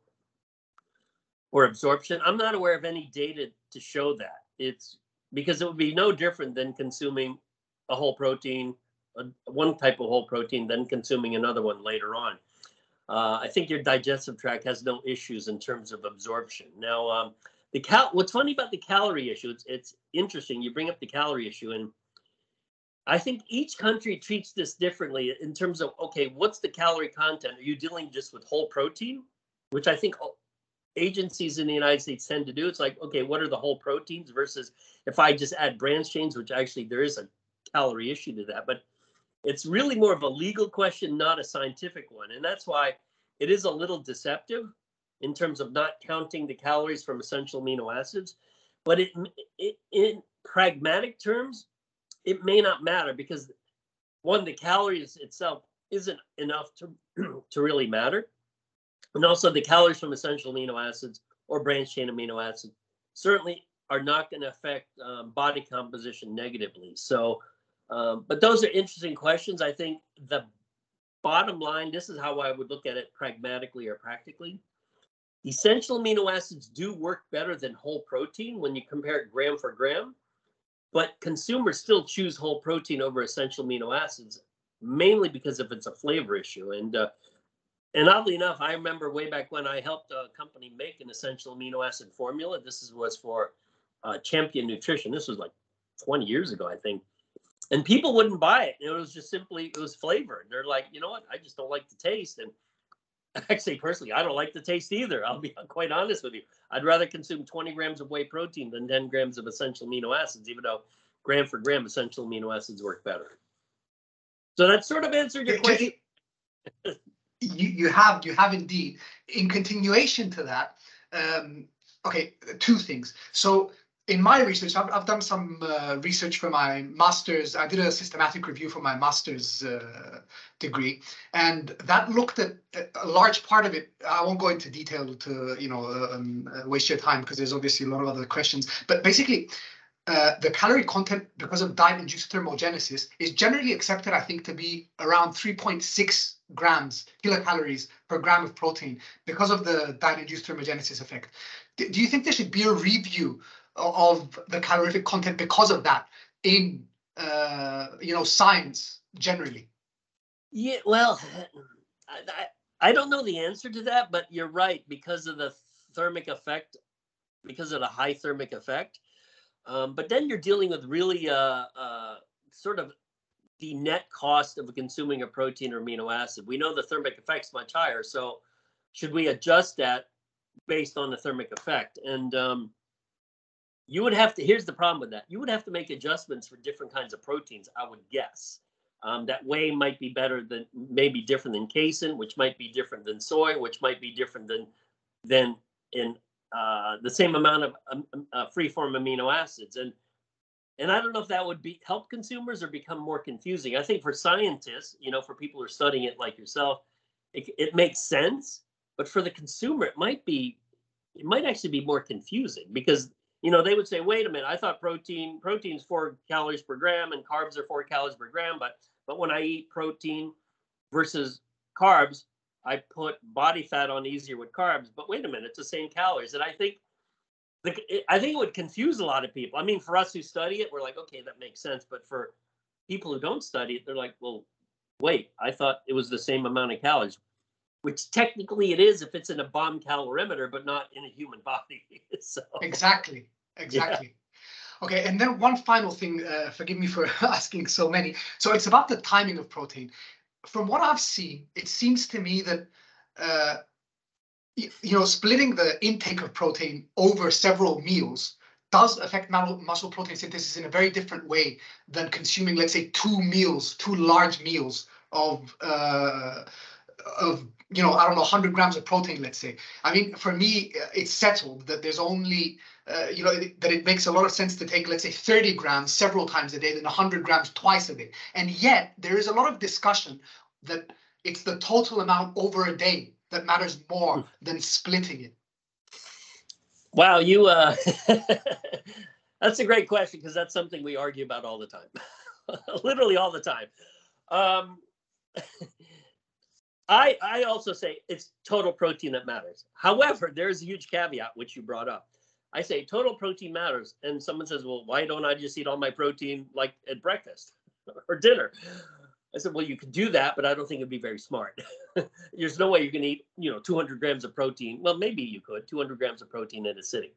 or absorption. I'm not aware of any data to show that. It's because it would be no different than consuming a whole protein, one type of whole protein, then consuming another one later on. Uh, I think your digestive tract has no issues in terms of absorption. Now, um, the cal. What's funny about the calorie issue? It's it's interesting. You bring up the calorie issue, and I think each country treats this differently in terms of okay, what's the calorie content? Are you dealing just with whole protein, which I think agencies in the United States tend to do. It's like, okay, what are the whole proteins versus if I just add branch chains, which actually there is a calorie issue to that, but it's really more of a legal question, not a scientific one. And that's why it is a little deceptive in terms of not counting the calories from essential amino acids. But it, it in pragmatic terms, it may not matter because one, the calories itself isn't enough to, [clears throat] to really matter. And also the calories from essential amino acids or branched chain amino acids certainly are not going to affect um, body composition negatively. So, um, but those are interesting questions. I think the bottom line, this is how I would look at it pragmatically or practically. Essential amino acids do work better than whole protein when you compare it gram for gram, but consumers still choose whole protein over essential amino acids, mainly because if it's a flavor issue. And uh, and oddly enough, I remember way back when I helped a company make an essential amino acid formula. This is, was for uh, Champion Nutrition. This was like 20 years ago, I think. And people wouldn't buy it. It was just simply it was flavor. And They're like, you know what? I just don't like the taste. And [laughs] actually, personally, I don't like the taste either. I'll be [laughs] quite honest with you. I'd rather consume 20 grams of whey protein than 10 grams of essential amino acids, even though gram for gram essential amino acids work better. So that sort of answered your question. [laughs] you, you have you have indeed. In continuation to that, um, okay, two things. So in my research, I've, I've done some uh, research for my master's. I did a systematic review for my master's uh, degree, and that looked at a large part of it. I won't go into detail to you know um, uh, waste your time because there's obviously a lot of other questions. But basically, uh, the calorie content because of diet-induced thermogenesis is generally accepted, I think, to be around 3.6 grams kilocalories per gram of protein because of the diet-induced thermogenesis effect. Do, do you think there should be a review of the calorific content because of that in uh, you know science generally? Yeah, well, [laughs] I, I don't know the answer to that, but you're right because of the thermic effect, because of the high thermic effect. Um, but then you're dealing with really uh, uh, sort of the net cost of consuming a protein or amino acid. We know the thermic effect's much higher, so should we adjust that based on the thermic effect? And um, you would have to. Here's the problem with that: you would have to make adjustments for different kinds of proteins. I would guess um, that whey might be better than maybe different than casein, which might be different than soy, which might be different than than in uh, the same amount of um, um, uh, free form amino acids. And and I don't know if that would be help consumers or become more confusing. I think for scientists, you know, for people who are studying it like yourself, it, it makes sense. But for the consumer, it might be it might actually be more confusing because you know they would say, wait a minute, I thought protein protein's four calories per gram and carbs are four calories per gram, but but when I eat protein versus carbs, I put body fat on easier with carbs. But wait a minute, it's the same calories. And I think the, I think it would confuse a lot of people. I mean, for us who study it, we're like, okay, that makes sense. But for people who don't study it, they're like, well, wait, I thought it was the same amount of calories, which technically it is if it's in a bomb calorimeter, but not in a human [laughs] body. so exactly, exactly. Yeah. Okay, and then one final thing. Uh, forgive me for [laughs] asking so many. So it's about the timing of protein from what I've seen, it seems to me that uh, you, know splitting the intake of protein over several meals does affect muscle protein synthesis in a very different way than consuming, let's say, two meals, two large meals of uh, of you know I don't know 100 grams of protein. Let's say. I mean, for me, it's settled that there's only uh, you know, that it makes a lot of sense to take, let's say, 30 grams several times a day than 100 grams twice a day. And yet, there is a lot of discussion that it's the total amount over a day that matters more hmm. than splitting it. Wow, you uh [laughs] that's a great question because that's something we argue about all the time. [laughs] Literally all the time. Um [laughs] I I also say it's total protein that matters. However, there's a huge caveat which you brought up. I say total protein matters, and someone says, "Well, why don't I just eat all my protein like at breakfast [laughs] or dinner?" I said, "Well, you could do that, but I don't think it'd be very smart. [laughs] There's no way you can eat, you know, 200 grams of protein. Well, maybe you could 200 grams of protein in a sitting.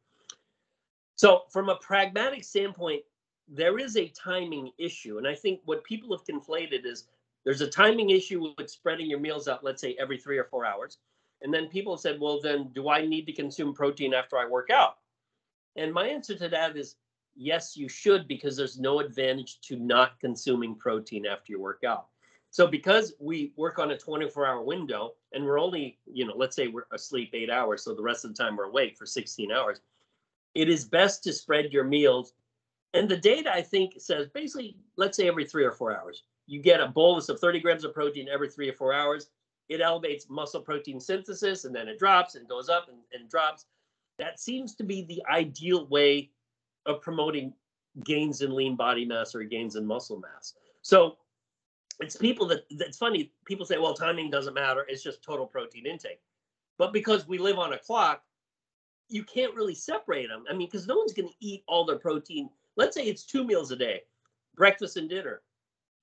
So, from a pragmatic standpoint, there is a timing issue, and I think what people have conflated is there's a timing issue with spreading your meals out, let's say every three or four hours, and then people said, "Well, then do I need to consume protein after I work out?" And my answer to that is yes, you should because there's no advantage to not consuming protein after you work out. So because we work on a 24 hour window and we're only, you know, let's say we're asleep eight hours, so the rest of the time we're awake for 16 hours, it is best to spread your meals. And the data I think says basically, let's say every three or four hours, you get a bolus of 30 grams of protein every three or four hours. It elevates muscle protein synthesis and then it drops and goes up and, and drops. That seems to be the ideal way of promoting gains in lean body mass or gains in muscle mass. So it's people that that's funny. People say, well, timing doesn't matter. It's just total protein intake. But because we live on a clock, you can't really separate them. I mean, because no one's going to eat all their protein. Let's say it's two meals a day, breakfast and dinner.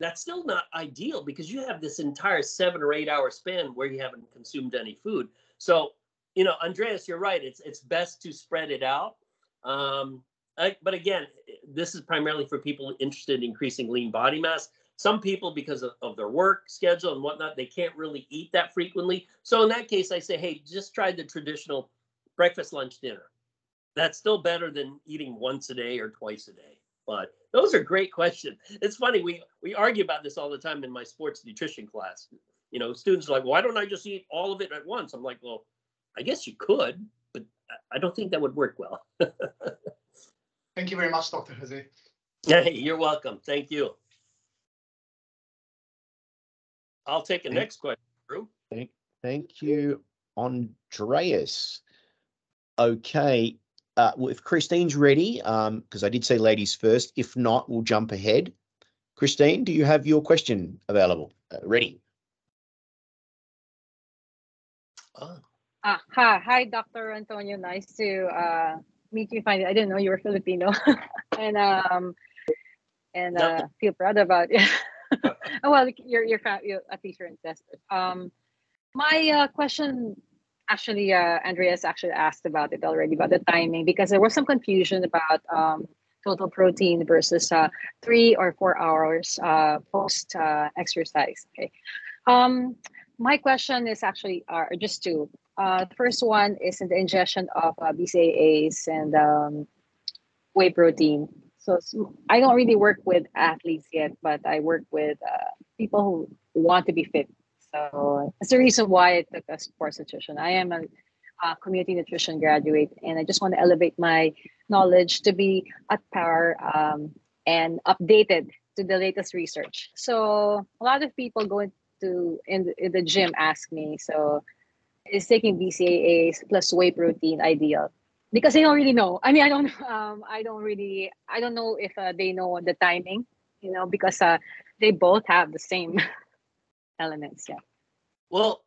That's still not ideal because you have this entire seven or eight hour span where you haven't consumed any food. So, you know, Andreas, you're right. It's it's best to spread it out. Um, I, but again, this is primarily for people interested in increasing lean body mass. Some people, because of, of, their work schedule and whatnot, they can't really eat that frequently. So in that case, I say, hey, just try the traditional breakfast, lunch, dinner. That's still better than eating once a day or twice a day. But those are great questions. It's funny we we argue about this all the time in my sports nutrition class. You know, students are like, "Why don't I just eat all of it at once?" I'm like, "Well, I guess you could, but I don't think that would work well." [laughs] Thank you very much, Dr. Jose. Hey, you're welcome. Thank you. I'll take the thank, next question, Drew. Thank, thank you, Andreas. Okay, uh, if Christine's ready, because um, I did say ladies first. If not, we'll jump ahead. Christine, do you have your question available? Uh, ready? Oh. Uh, hi, hi, Dr. Antonio. Nice to uh, meet you finally. I didn't know you were Filipino, [laughs] and um, and uh, feel proud about it. oh, [laughs] well, you're you're, you're at least you're invested. Um, my uh, question actually, uh, Andreas actually asked about it already about the timing because there was some confusion about um, total protein versus uh, three or four hours uh, post uh, exercise. Okay. Um, my question is actually uh, just two. Uh, the first one is in the ingestion of BCAAs and um, whey protein. So I don't really work with athletes yet, but I work with people who want to be fit. So that's the reason why I took a sports nutrition. I am a, a community nutrition graduate, and I just want to elevate my knowledge to be at par um, and updated to the latest research. So a lot of people go into in the, in the gym ask me, so is taking BCAAs plus whey protein ideal? because they don't really know. I mean, I don't, [laughs] um, I don't really, I don't know if uh, they know the timing, you know, because uh, they both have the same [laughs] elements. Yeah. Well,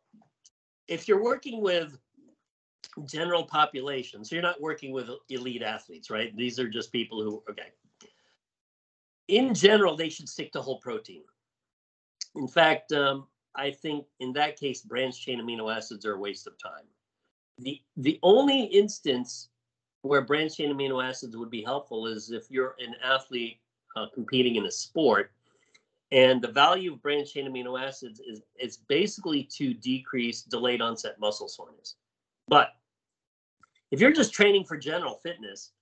if you're working with general population, so you're not working with elite athletes, right? These are just people who, okay. In general, they should stick to whole protein. In fact, um, I think in that case, branched chain amino acids are a waste of time. The the only instance where branched chain amino acids would be helpful is if you're an athlete uh, competing in a sport and the value of branched chain amino acids is, is basically to decrease delayed onset muscle soreness. But if you're just training for general fitness,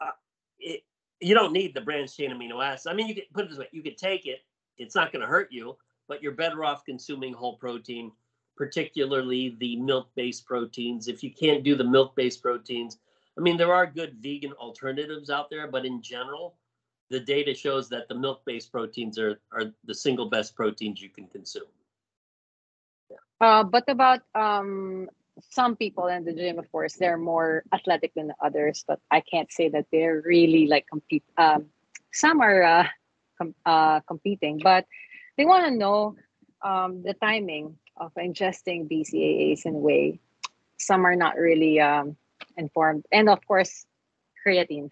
uh, it, you don't need the branched chain amino acids. I mean, you could put it this way: you could take it; it's not going to hurt you, but you're better off consuming whole protein, particularly the milk-based proteins. If you can't do the milk-based proteins, I mean, there are good vegan alternatives out there, but in general, the data shows that the milk-based proteins are, are the single best proteins you can consume. Yeah. Uh, but about um, some people in the gym, of course, they're more athletic than others, but I can't say that they're really like compete. Um, some are uh, com- uh, competing, but they want to know um, the timing of ingesting BCAAs in whey. Some are not really um, informed, and of course, creatine.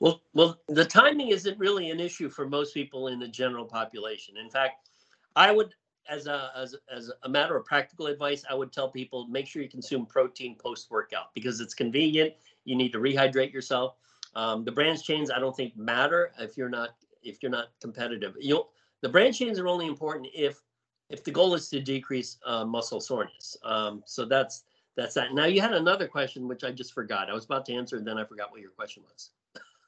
Well, well, the timing isn't really an issue for most people in the general population. In fact, I would, as a as as a matter of practical advice, I would tell people make sure you consume protein post workout because it's convenient. You need to rehydrate yourself. Um, the branched chains I don't think matter if you're not if you're not competitive. You'll the branched chains are only important if if the goal is to decrease uh, muscle soreness. Um, so that's that's that. Now you had another question which I just forgot. I was about to answer, and then I forgot what your question was.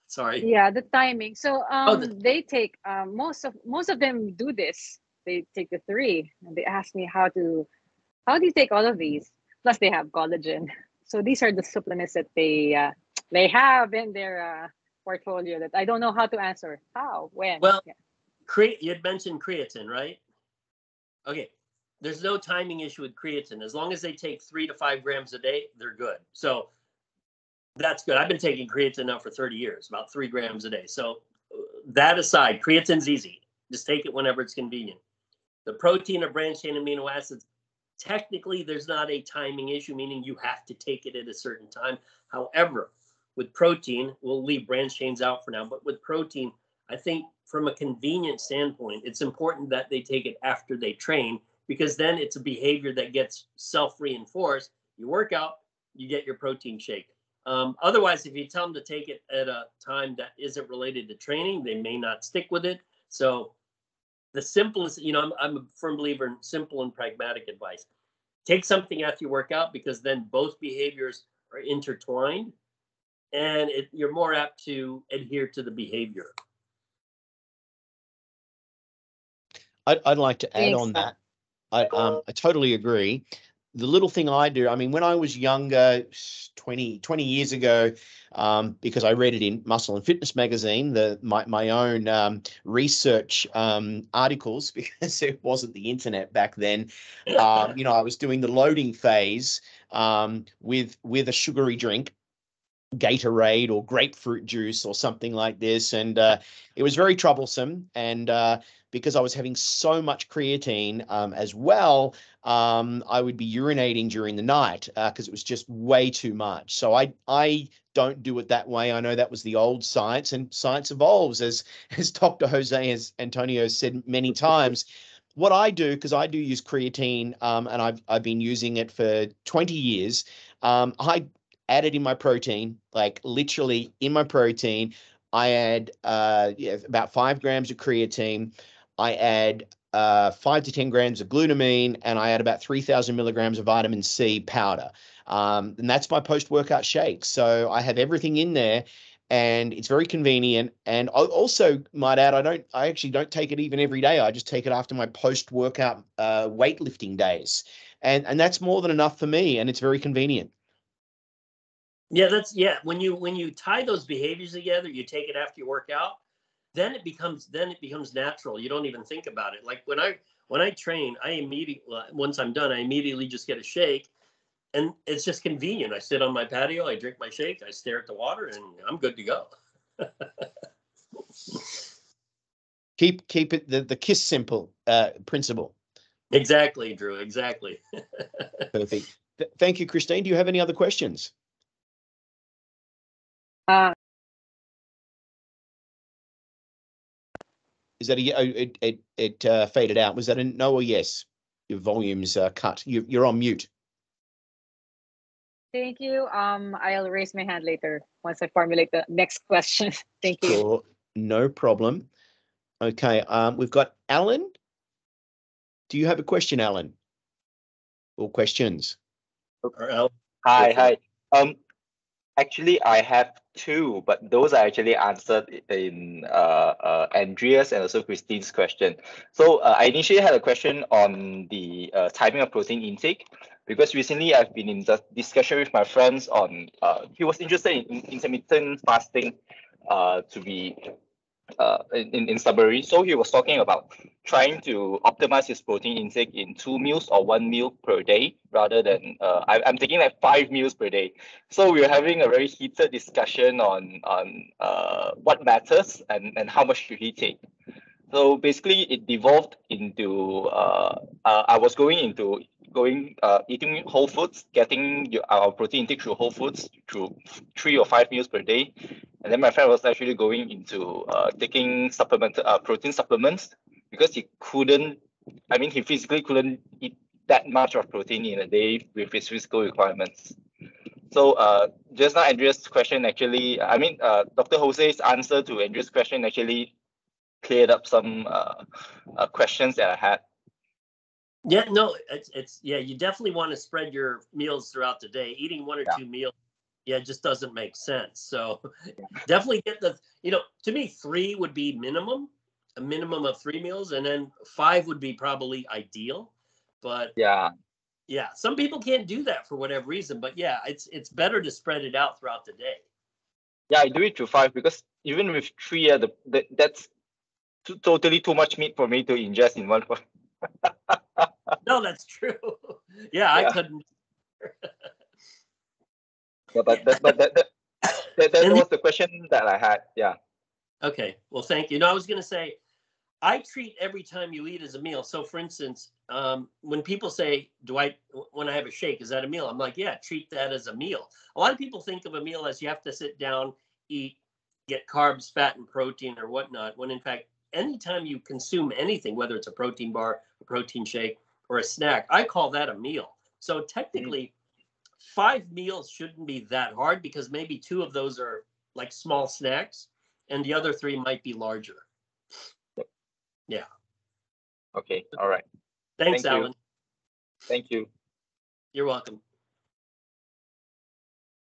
Sorry. Yeah, the timing. So um, Oh, the- they take um, most of most of them do this. They take the three, and they ask me how to how do you take all of these? Plus, they have collagen. So these are the supplements that they uh, they have in their uh, portfolio that I don't know how to answer. How? When? Well, Yeah. Cre- you had mentioned creatine, right? Okay. There's no timing issue with creatine. As long as they take three to five grams a day, they're good. So that's good. I've been taking creatine now for 30 years, about three grams a day. So uh, that aside, creatine's easy. Just take it whenever it's convenient. The protein or branched chain amino acids, technically, there's not a timing issue, meaning you have to take it at a certain time. However, with protein, we'll leave branched chains out for now, but with protein, I think from a convenience standpoint, it's important that they take it after they train because then it's a behavior that gets self reinforced. You work out, you get your protein shake. Um, otherwise, if you tell them to take it at a time that isn't related to training, they may not stick with it. So, the simplest, you know, I'm, I'm a firm believer in simple and pragmatic advice. Take something after you work out because then both behaviors are intertwined and it, you're more apt to adhere to the behavior. I'd, I'd like to add Thanks, on Doc. that. I um I totally agree. The little thing I do, I mean, when I was younger, s- 20, 20 years ago, um, because I read it in Muscle and Fitness magazine, the my my own um, research um, articles, [laughs] because it wasn't the internet back then. Um, you know, I was doing the loading phase um, with with a sugary drink, Gatorade or grapefruit juice or something like this, and uh, it was very troublesome. And uh, because I was having so much creatine um, as well, um, I would be urinating during the night because it was just way too much. So I I don't do it that way. I know that was the old science, and science evolves, as [laughs] as Dr. Jose as Antonio said many [laughs] times. What I do, because I do use creatine, um, and I've I've been using it for 20 years. Um, I add it in my protein, like literally in my protein. I add uh, yeah, about five grams of creatine. I add uh, five to 10 grams of glutamine, and I add about 3,000 milligrams of vitamin C powder. Um, and that's my post workout shake. So I have everything in there and it's very convenient. And I also might add, I don't, I actually don't take it even every day. I just take it after my post workout uh, weightlifting days. And, and that's more than enough for me. And it's very convenient. Yeah, that's yeah. When you when you tie those behaviors together, you take it after you work out, then it becomes then it becomes natural. You don't even think about it. Like when I when I train, I immediately once I'm done, I immediately just get a shake, and it's just convenient. I sit on my patio, I drink my shake, I stare at the water, and I'm good to go. [laughs] Keep keep it the, the kiss simple uh, principle. Exactly, Drew. Exactly. [laughs] Perfect. Th- thank you, Christine. Do you have any other questions? Uh, Is that a, oh, it it it uh, faded out? Was that a no or yes? Your volume's uh, cut. You, you're on mute. thank you. Um, I'll raise my hand later once I formulate the next question. [laughs] thank you. Sure, no problem. Okay, um, we've got Alan. Do you have a question, Alan? Or questions? Or Hi, hi. Um, actually, I have two, but those are actually answered in uh, uh, Andreas and also Christine's question. So uh, I initially had a question on the uh, timing of protein intake because recently I've been in the discussion with my friends on uh, he was interested in, in intermittent fasting uh, to be uh, in, in summary. So he was talking about trying to optimize his protein intake in two meals or one meal per day rather than uh, I, I'm taking like five meals per day. So we were having a very heated discussion on on uh, what matters and, and how much should he take. So basically, it devolved into uh, uh, I was going into going uh, eating whole foods, getting your, our protein intake through whole foods through three or five meals per day, and then my friend was actually going into uh, taking supplement uh, protein supplements because he couldn't. I mean, he physically couldn't eat that much of protein in a day with his physical requirements. So uh, just now, Andrea's question actually, I mean, uh, Dr. Jose's answer to Andrea's question actually cleared up some uh, uh, questions that I had. Yeah, no, it's it's yeah. You definitely want to spread your meals throughout the day. Eating one or Yeah. two meals yeah, just doesn't make sense. So definitely get the, you know, to me, three would be minimum, a minimum of three meals, and then five would be probably ideal. But Yeah. yeah, some people can't do that for whatever reason. But yeah, it's it's better to spread it out throughout the day. Yeah, I do it to five because even with three, yeah, the, the that's too, totally too much meat for me to ingest in one. [laughs] No, that's true. [laughs] yeah, I couldn't. [laughs] Yeah, but that, but that, that, that, that was the question that I had. Yeah. Okay, well, thank you. No, I was going to say, I treat every time you eat as a meal. So, for instance, um, when people say, "Do I when I have a shake is that a meal?" I'm like, "Yeah, treat that as a meal." A lot of people think of a meal as you have to sit down, eat, get carbs, fat, and protein or whatnot. When in fact, anytime you consume anything, whether it's a protein bar, a protein shake, or a snack, I call that a meal. So technically, five meals shouldn't be that hard because maybe two of those are like small snacks and the other three might be larger. Yeah. Okay. All right. Thanks, Thank you. Alan. Thank you. You're welcome.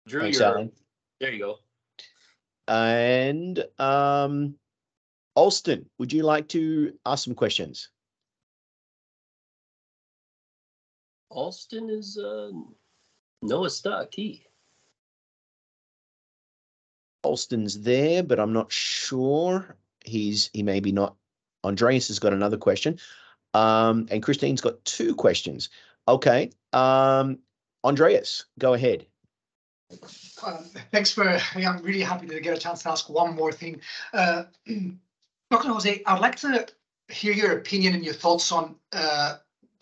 Drew, Thanks, you're, Alan. there you go. And um, Alston, would you like to ask some questions? Alston is uh, Noah Stuckey. Alston's there, but I'm not sure. He's he may be not. Andreas has got another question. Um, and Christine's got two questions. Okay. Um, Andreas, go ahead. Um, thanks for. yeah, I'm really happy to get a chance to ask one more thing. Uh, [clears throat] Dr. Jose, I'd like to hear your opinion and your thoughts on uh,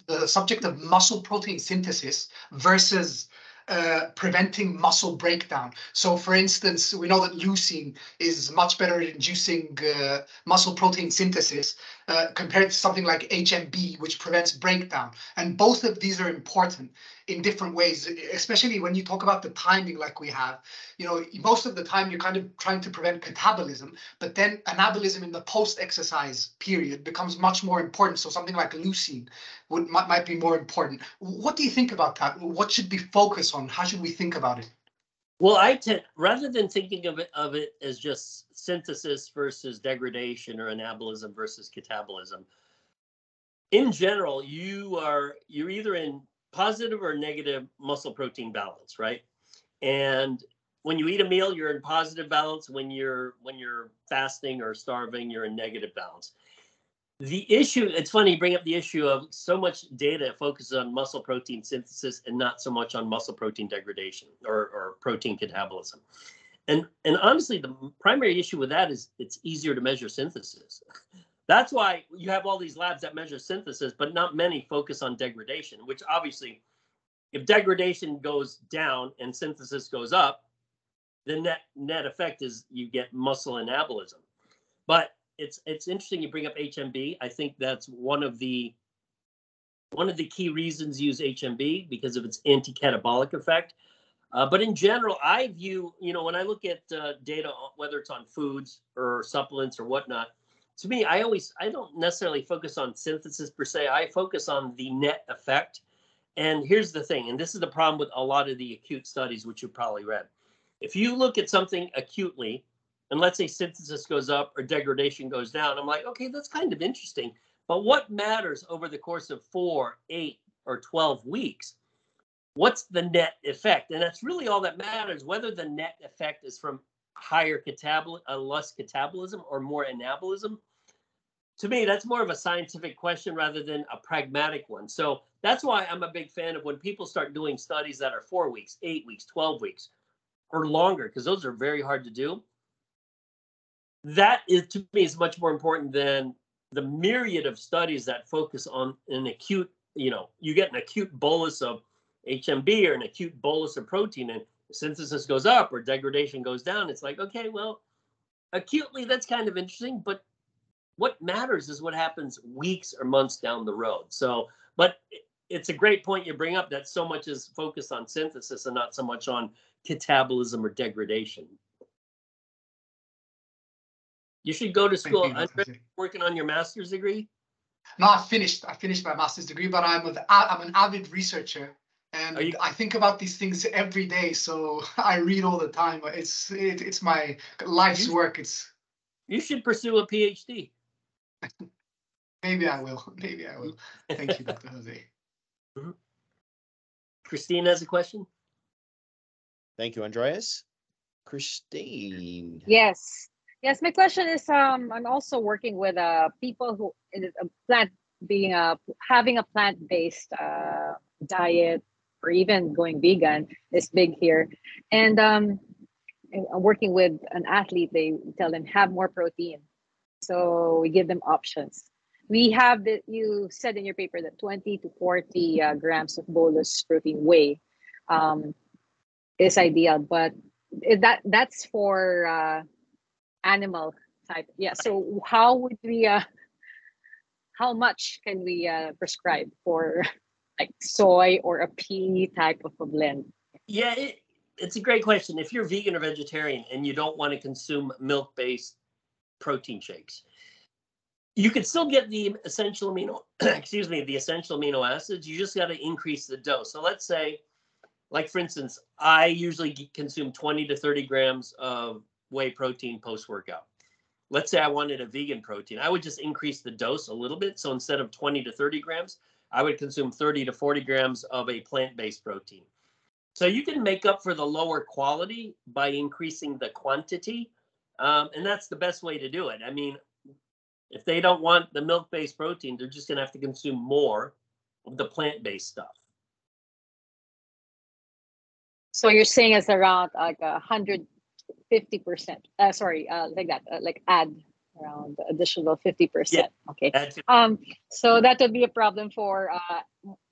the subject of muscle protein synthesis versus uh, preventing muscle breakdown. So, for instance, we know that leucine is much better at inducing uh, muscle protein synthesis uh, compared to something like HMB, which prevents breakdown. And both of these are important in different ways, especially when you talk about the timing like we have. You know, most of the time you're kind of trying to prevent catabolism, but then anabolism in the post-exercise period becomes much more important. So something like leucine would might, might be more important. What do you think about that? What should we focus on? How should we think about it? Well, I tend rather than thinking of it of it as just synthesis versus degradation or anabolism versus catabolism. In general, you are you're either in positive or negative muscle protein balance, right? And when you eat a meal, you're in positive balance. When you're when you're fasting or starving, you're in negative balance. The issue, it's funny you bring up the issue of so much data focuses on muscle protein synthesis and not so much on muscle protein degradation or, or protein catabolism. And and honestly, the primary issue with that is it's easier to measure synthesis. That's why you have all these labs that measure synthesis, but not many focus on degradation, which obviously, if degradation goes down and synthesis goes up, the net net effect is you get muscle anabolism. But it's it's interesting you bring up HMB. I think that's one of the one of the key reasons use HMB because of its anti-catabolic effect. Uh, but in general, I view, you know, when I look at uh, data, whether it's on foods or supplements or whatnot, to me, I always, I don't necessarily focus on synthesis per se. I focus on the net effect. And here's the thing, and this is the problem with a lot of the acute studies, which you've probably read. If you look at something acutely, and let's say synthesis goes up or degradation goes down, I'm like, okay, that's kind of interesting. But what matters over the course of four, eight, or 12 weeks? What's the net effect? And that's really all that matters, whether the net effect is from higher catabol uh, less catabolism or more anabolism. To me, that's more of a scientific question rather than a pragmatic one. So that's why I'm a big fan of when people start doing studies that are four weeks, eight weeks, 12 weeks, or longer, because those are very hard to do that is to me is much more important than the myriad of studies that focus on an acute you know you get an acute bolus of hmb or an acute bolus of protein and synthesis goes up or degradation goes down. It's like okay well acutely that's kind of interesting but what matters is what happens weeks or months down the road. So but it's a great point you bring up that so much is focused on synthesis and not so much on catabolism or degradation you should go to school. you, I'm working on your master's degree. No, I finished. I finished my master's degree, but I'm a, I'm an avid researcher, and you- I think about these things every day. So [laughs] I read all the time. It's it, it's my life's You- work. It's You should pursue a PhD. [laughs] maybe I will. Maybe I will. Thank you, Dr. Jose. Mm-hmm. Christine has a question. Thank you, Andreas. Christine. Yes. Yes, my question is um I'm also working with uh people who plant being a having a plant-based uh diet or even going vegan is big here. And um I'm working with an athlete, they tell them have more protein. So we give them options. We have that you said in your paper that 20 to 40 uh, grams of bolus protein whey um, is ideal, but that that's for uh, animal type. Yeah. So how would we? Uh, how much can we uh, prescribe for like soy or a pea type of a blend? Yeah, it, it's a great question. If you're vegan or vegetarian and you don't want to consume milk-based protein shakes, you can still get the essential amino, [clears throat] excuse me, the essential amino acids. You just got to increase the dose. So let's say, like for instance, I usually consume 20 to 30 grams of whey protein post-workout. Let's say I wanted a vegan protein, I would just increase the dose a little bit. So instead of 20 to 30 grams, I would consume 30 to 40 grams of a plant-based protein. So you can make up for the lower quality by increasing the quantity. Um, and that's the best way to do it. I mean, if they don't want the milk based protein, they're just going to have to consume more of the plant based stuff. So you're saying it's around like a hundred fifty percent. Uh, sorry, uh, like that, uh, like add around additional fifty percent. Okay. Um, so that would be a problem for uh,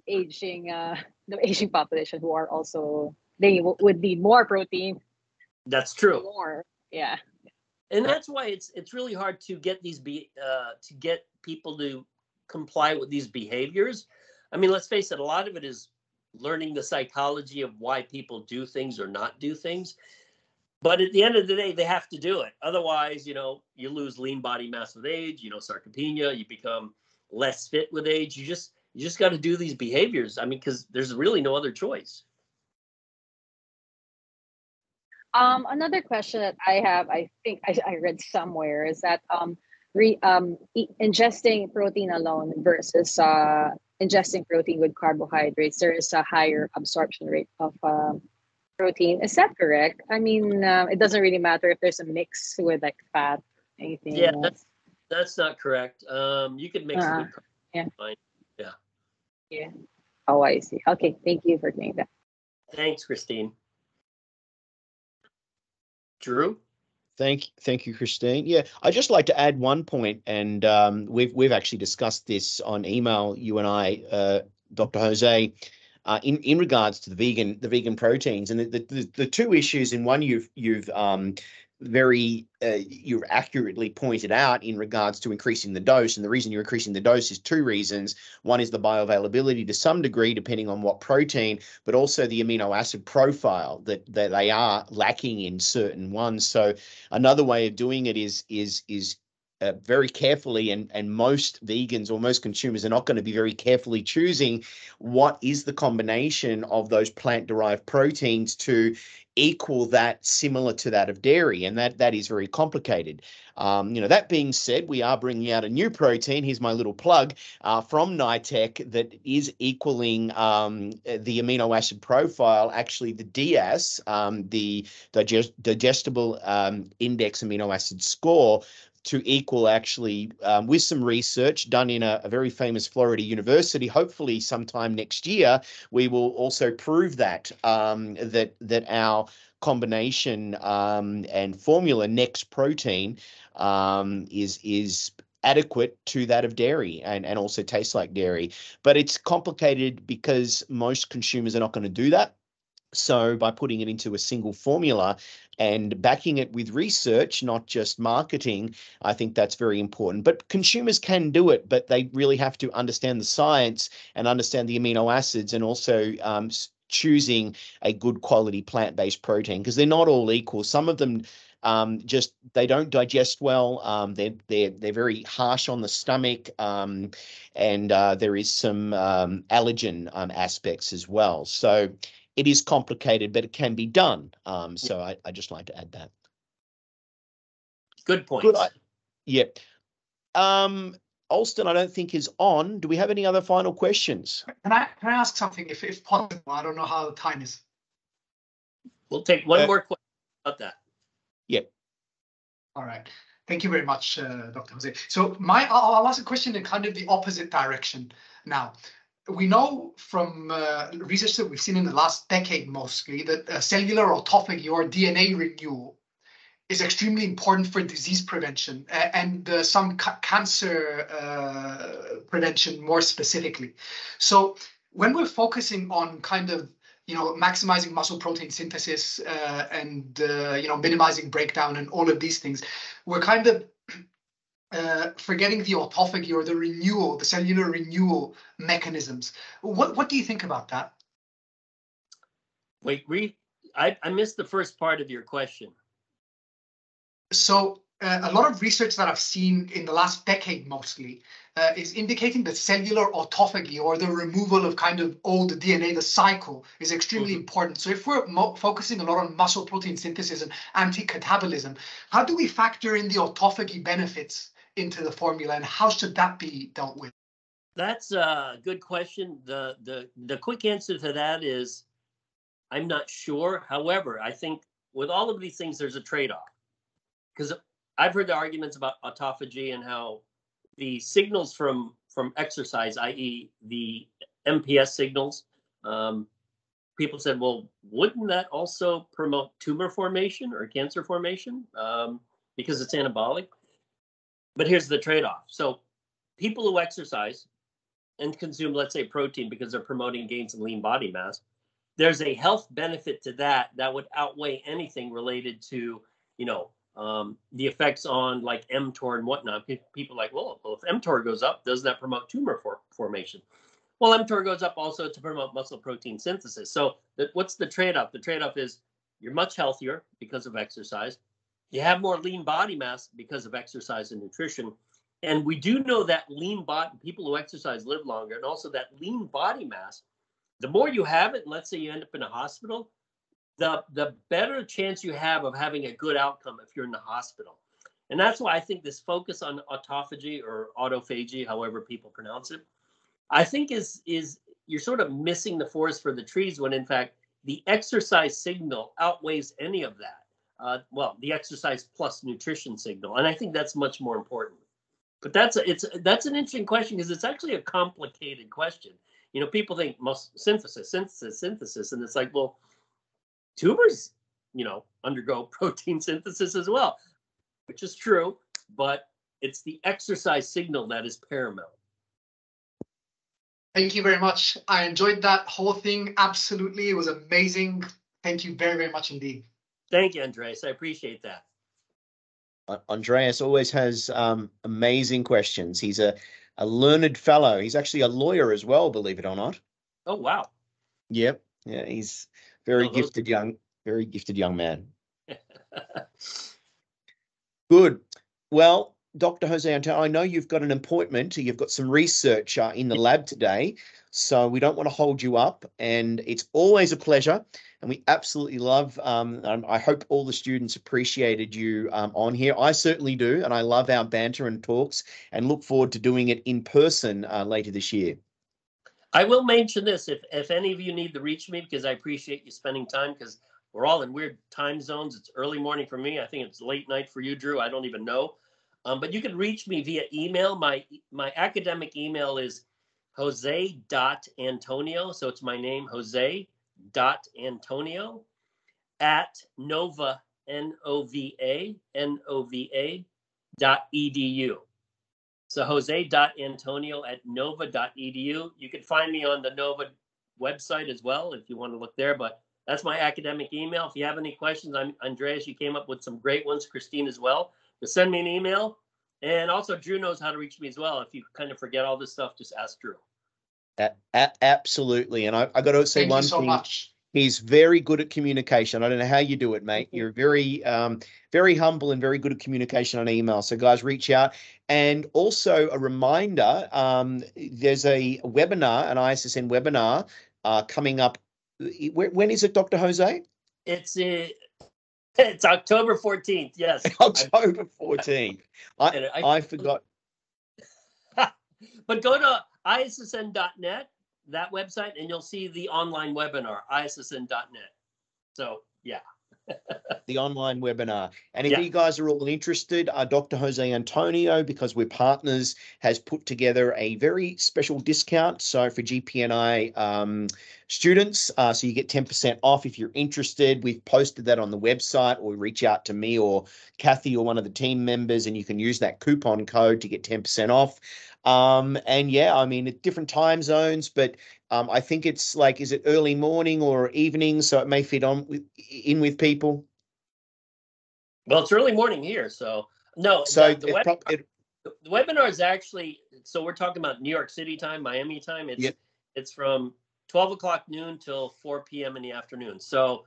aging, uh, the aging population who are also they w- would need more protein, that's true. more. Yeah. and that's why it's it's really hard to get these be uh, to get people to comply with these behaviors. I mean, let's face it, a lot of it is learning the psychology of why people do things or not do things. But at the end of the day, they have to do it. Otherwise, you know, you lose lean body mass with age. You know, sarcopenia. You become less fit with age. You just you just got to do these behaviors. I mean, because there's really no other choice. Um, another question that I have, I think I, I read somewhere, is that um, re, um, e- ingesting protein alone versus uh, ingesting protein with carbohydrates, there is a higher absorption rate of um, protein. Is that correct? I mean, uh, it doesn't really matter if there's a mix with like fat, anything. Yeah, else. that's that's not correct. Um, you could mix Uh-uh. it with Yeah. fine. Yeah. Oh, I see. Okay, thank you for doing that. Thanks, Christine. Drew? Thank, thank you, Christine. Yeah, I'd just like to add one point, and um, we've we've actually discussed this on email. You and I, uh, Dr. Jose, uh, in in regards to the vegan the vegan proteins, and the the, the, two issues. In one, you've you've um, very uh, you've accurately pointed out in regards to increasing the dose, and the reason you're increasing the dose is two reasons. One is the bioavailability to some degree, depending on what protein, but also the amino acid profile that that they are lacking in certain ones. So another way of doing it is is is uh, very carefully and and most vegans or most consumers are not going to be very carefully choosing what is the combination of those plant derived proteins to equal that similar to that of dairy and that that is very complicated. Um, you know that being said we are bringing out a new protein here's my little plug uh, from nitec that is equaling um, the amino acid profile actually the DIAAS um, the digest, digestible um, index amino acid score to equal actually um, with some research done in a, a, very famous Florida university. Hopefully, sometime next year, we will also prove that um, that that our combination um, and formula next protein um, is is adequate to that of dairy and, and also tastes like dairy. But it's complicated because most consumers are not going to do that. So by putting it into a single formula and backing it with research, not just marketing, I think that's very important. But consumers can do it, but they really have to understand the science and understand the amino acids and also um, choosing a good quality plant-based protein because they're not all equal. Some of them um, just they don't digest well. Um, they're they're they're very harsh on the stomach, um, and uh, there is some um, allergen um, aspects as well. So it is complicated, but it can be done. Um, so I, I just like to add that. Good point. Good. I, yeah. Um, Alston, I don't think is on. Do we have any other final questions? Can I can I ask something if if possible? I don't know how the time is. We'll take one uh, more question about that. Yep. All right. Thank you very much, uh, Dr. Jose. So my, I'll, I'll, ask a question in kind of the opposite direction now. We know from uh, research that we've seen in the last decade mostly that uh, cellular autophagy or DNA renewal is extremely important for disease prevention and uh, some ca cancer uh, prevention more specifically. So when we're focusing on kind of you know, maximizing muscle protein synthesis uh, and, uh, you know, minimizing breakdown and all of these things, we're kind of uh, forgetting the autophagy or the renewal, the cellular renewal mechanisms. What, what do you think about that? Wait, re I, I missed the first part of your question. So uh, a lot of research that I've seen in the last decade mostly uh, is indicating that cellular autophagy or the removal of kind of old DNA, the cycle, is extremely mm -hmm. important. So if we're focusing a lot on muscle protein synthesis and anti-catabolism, how do we factor in the autophagy benefits into the formula and how should that be dealt with? That's a good question. The, the, the quick answer to that is I'm not sure. However, I think with all of these things, there's a trade-off because I've heard the arguments about autophagy and how the signals from from exercise, i.e., the MPS signals, um, people said, well, wouldn't that also promote tumor formation or cancer formation um, because it's anabolic? But here's the trade-off. So people who exercise and consume, let's say, protein because they're promoting gains in lean body mass, there's a health benefit to that that would outweigh anything related to, you know, um, the effects on like mTOR and whatnot. People like, well, if mTOR goes up, does that promote tumor for formation? Well, mTOR goes up also to promote muscle protein synthesis. So what's the trade-off? The trade-off is you're much healthier because of exercise. You have more lean body mass because of exercise and nutrition. And we do know that lean body people who exercise live longer, and also that lean body mass. The more you have it, let's say you end up in a hospital, the the better chance you have of having a good outcome if you're in the hospital. And that's why I think this focus on autophagy or autophagy, however people pronounce it, I think is is you're sort of missing the forest for the trees when in fact the exercise signal outweighs any of that. Uh, well, the exercise plus nutrition signal, and I think that's much more important. But that's a, it's that's an interesting question because it's actually a complicated question. You know, people think most synthesis, synthesis, synthesis, and it's like, well, tumors, you know, undergo [laughs] protein synthesis as well, which is true, but it's the exercise signal that is paramount. Thank you very much. I enjoyed that whole thing. Absolutely. It was amazing. Thank you very, very much indeed. Thank you, Andreas. I appreciate that. Andreas always has um, amazing questions. He's a, a learned fellow. He's actually a lawyer as well, believe it or not. Oh, wow. Yep. Yeah, he's very oh, gifted young, very gifted young man. [laughs] Good. Well, Dr. Jose Antonio, I know you've got an appointment. You've got some research uh, in the lab today, so we don't want to hold you up. And it's always a pleasure. And we absolutely love. Um, I hope all the students appreciated you um, on here. I certainly do, and I love our banter and talks, and look forward to doing it in person uh, later this year. I will mention this if if any of you need to reach me because I appreciate you spending time because we're all in weird time zones. It's early morning for me. I think it's late night for you, Drew. I don't even know. Um, but you can reach me via email. My my academic email is jose.antonio. So it's my name, jose dot antonio at nova n o v a n o v a dot edu. So jose.antonio at nova.edu. You can find me on the Nova website as well if you want to look there, but that's my academic email. If you have any questions, I'm Andreas, you came up with some great ones, Christine as well. Just send me an email. And also Drew knows how to reach me as well. If you kind of forget all this stuff, just ask Drew. A- a- absolutely. And I, I got to say Thank one so thing. Much. He's very good at communication. I don't know how you do it, mate. You're very, um, very humble and very good at communication on email. So, guys, reach out. And also a reminder: um, there's a webinar, an ISSN webinar, uh, coming up. When is it, Dr. Jose? It's uh, it's October 14th. Yes, [laughs] October 14th. I, I, I forgot. [laughs] but go to issn.net that website and you'll see the online webinar, issn.net. So, yeah. The online webinar. And if yeah. you guys are all interested, uh, Dr. Jose Antonio, because we're partners, has put together a very special discount. So for GPNI um, students, uh, so you get 10% off if you're interested. We've posted that on the website or reach out to me or Kathy or one of the team members, and you can use that coupon code to get 10% off. Um, and yeah, I mean, at different time zones, but um, I think it's like, is it early morning or evening? So it may fit on with, in with people. Well, it's early morning here, so no. So the, the, webinar, it, the webinar is actually so we're talking about New York City time, Miami time. It's yep. it's from twelve o'clock noon till four p.m. in the afternoon. So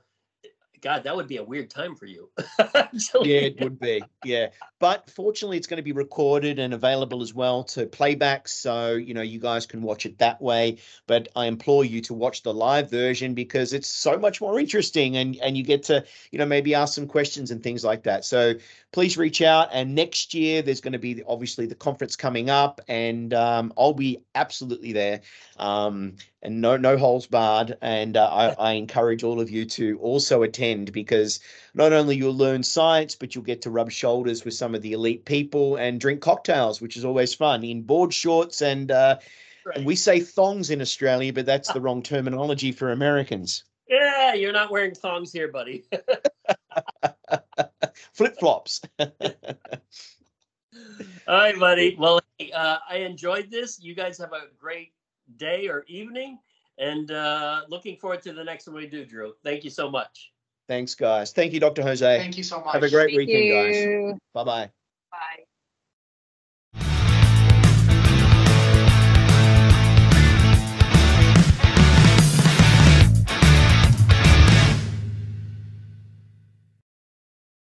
God, that would be a weird time for you. [laughs] [laughs] yeah, it would be. Yeah. But fortunately, it's going to be recorded and available as well to playback. So, you know, you guys can watch it that way. But I implore you to watch the live version because it's so much more interesting and, and you get to, you know, maybe ask some questions and things like that. So please reach out. And next year, there's going to be obviously the conference coming up and um, I'll be absolutely there. Um, and no no holes barred. And uh, I, I encourage all of you to also attend because not only you'll learn science, but you'll get to rub shoulders with some of the elite people and drink cocktails, which is always fun in board shorts and. Uh, right. And we say thongs in Australia, but that's the wrong terminology for Americans. Yeah, you're not wearing thongs here, buddy. [laughs] Flip flops. [laughs] All right, buddy. Well, uh, I enjoyed this. You guys have a great day or evening. And uh, looking forward to the next one we do, Drew. Thank you so much. Thanks, guys. Thank you, Dr. Jose. Thank you so much. Have a great Thank weekend, you. guys. Bye-bye. Bye.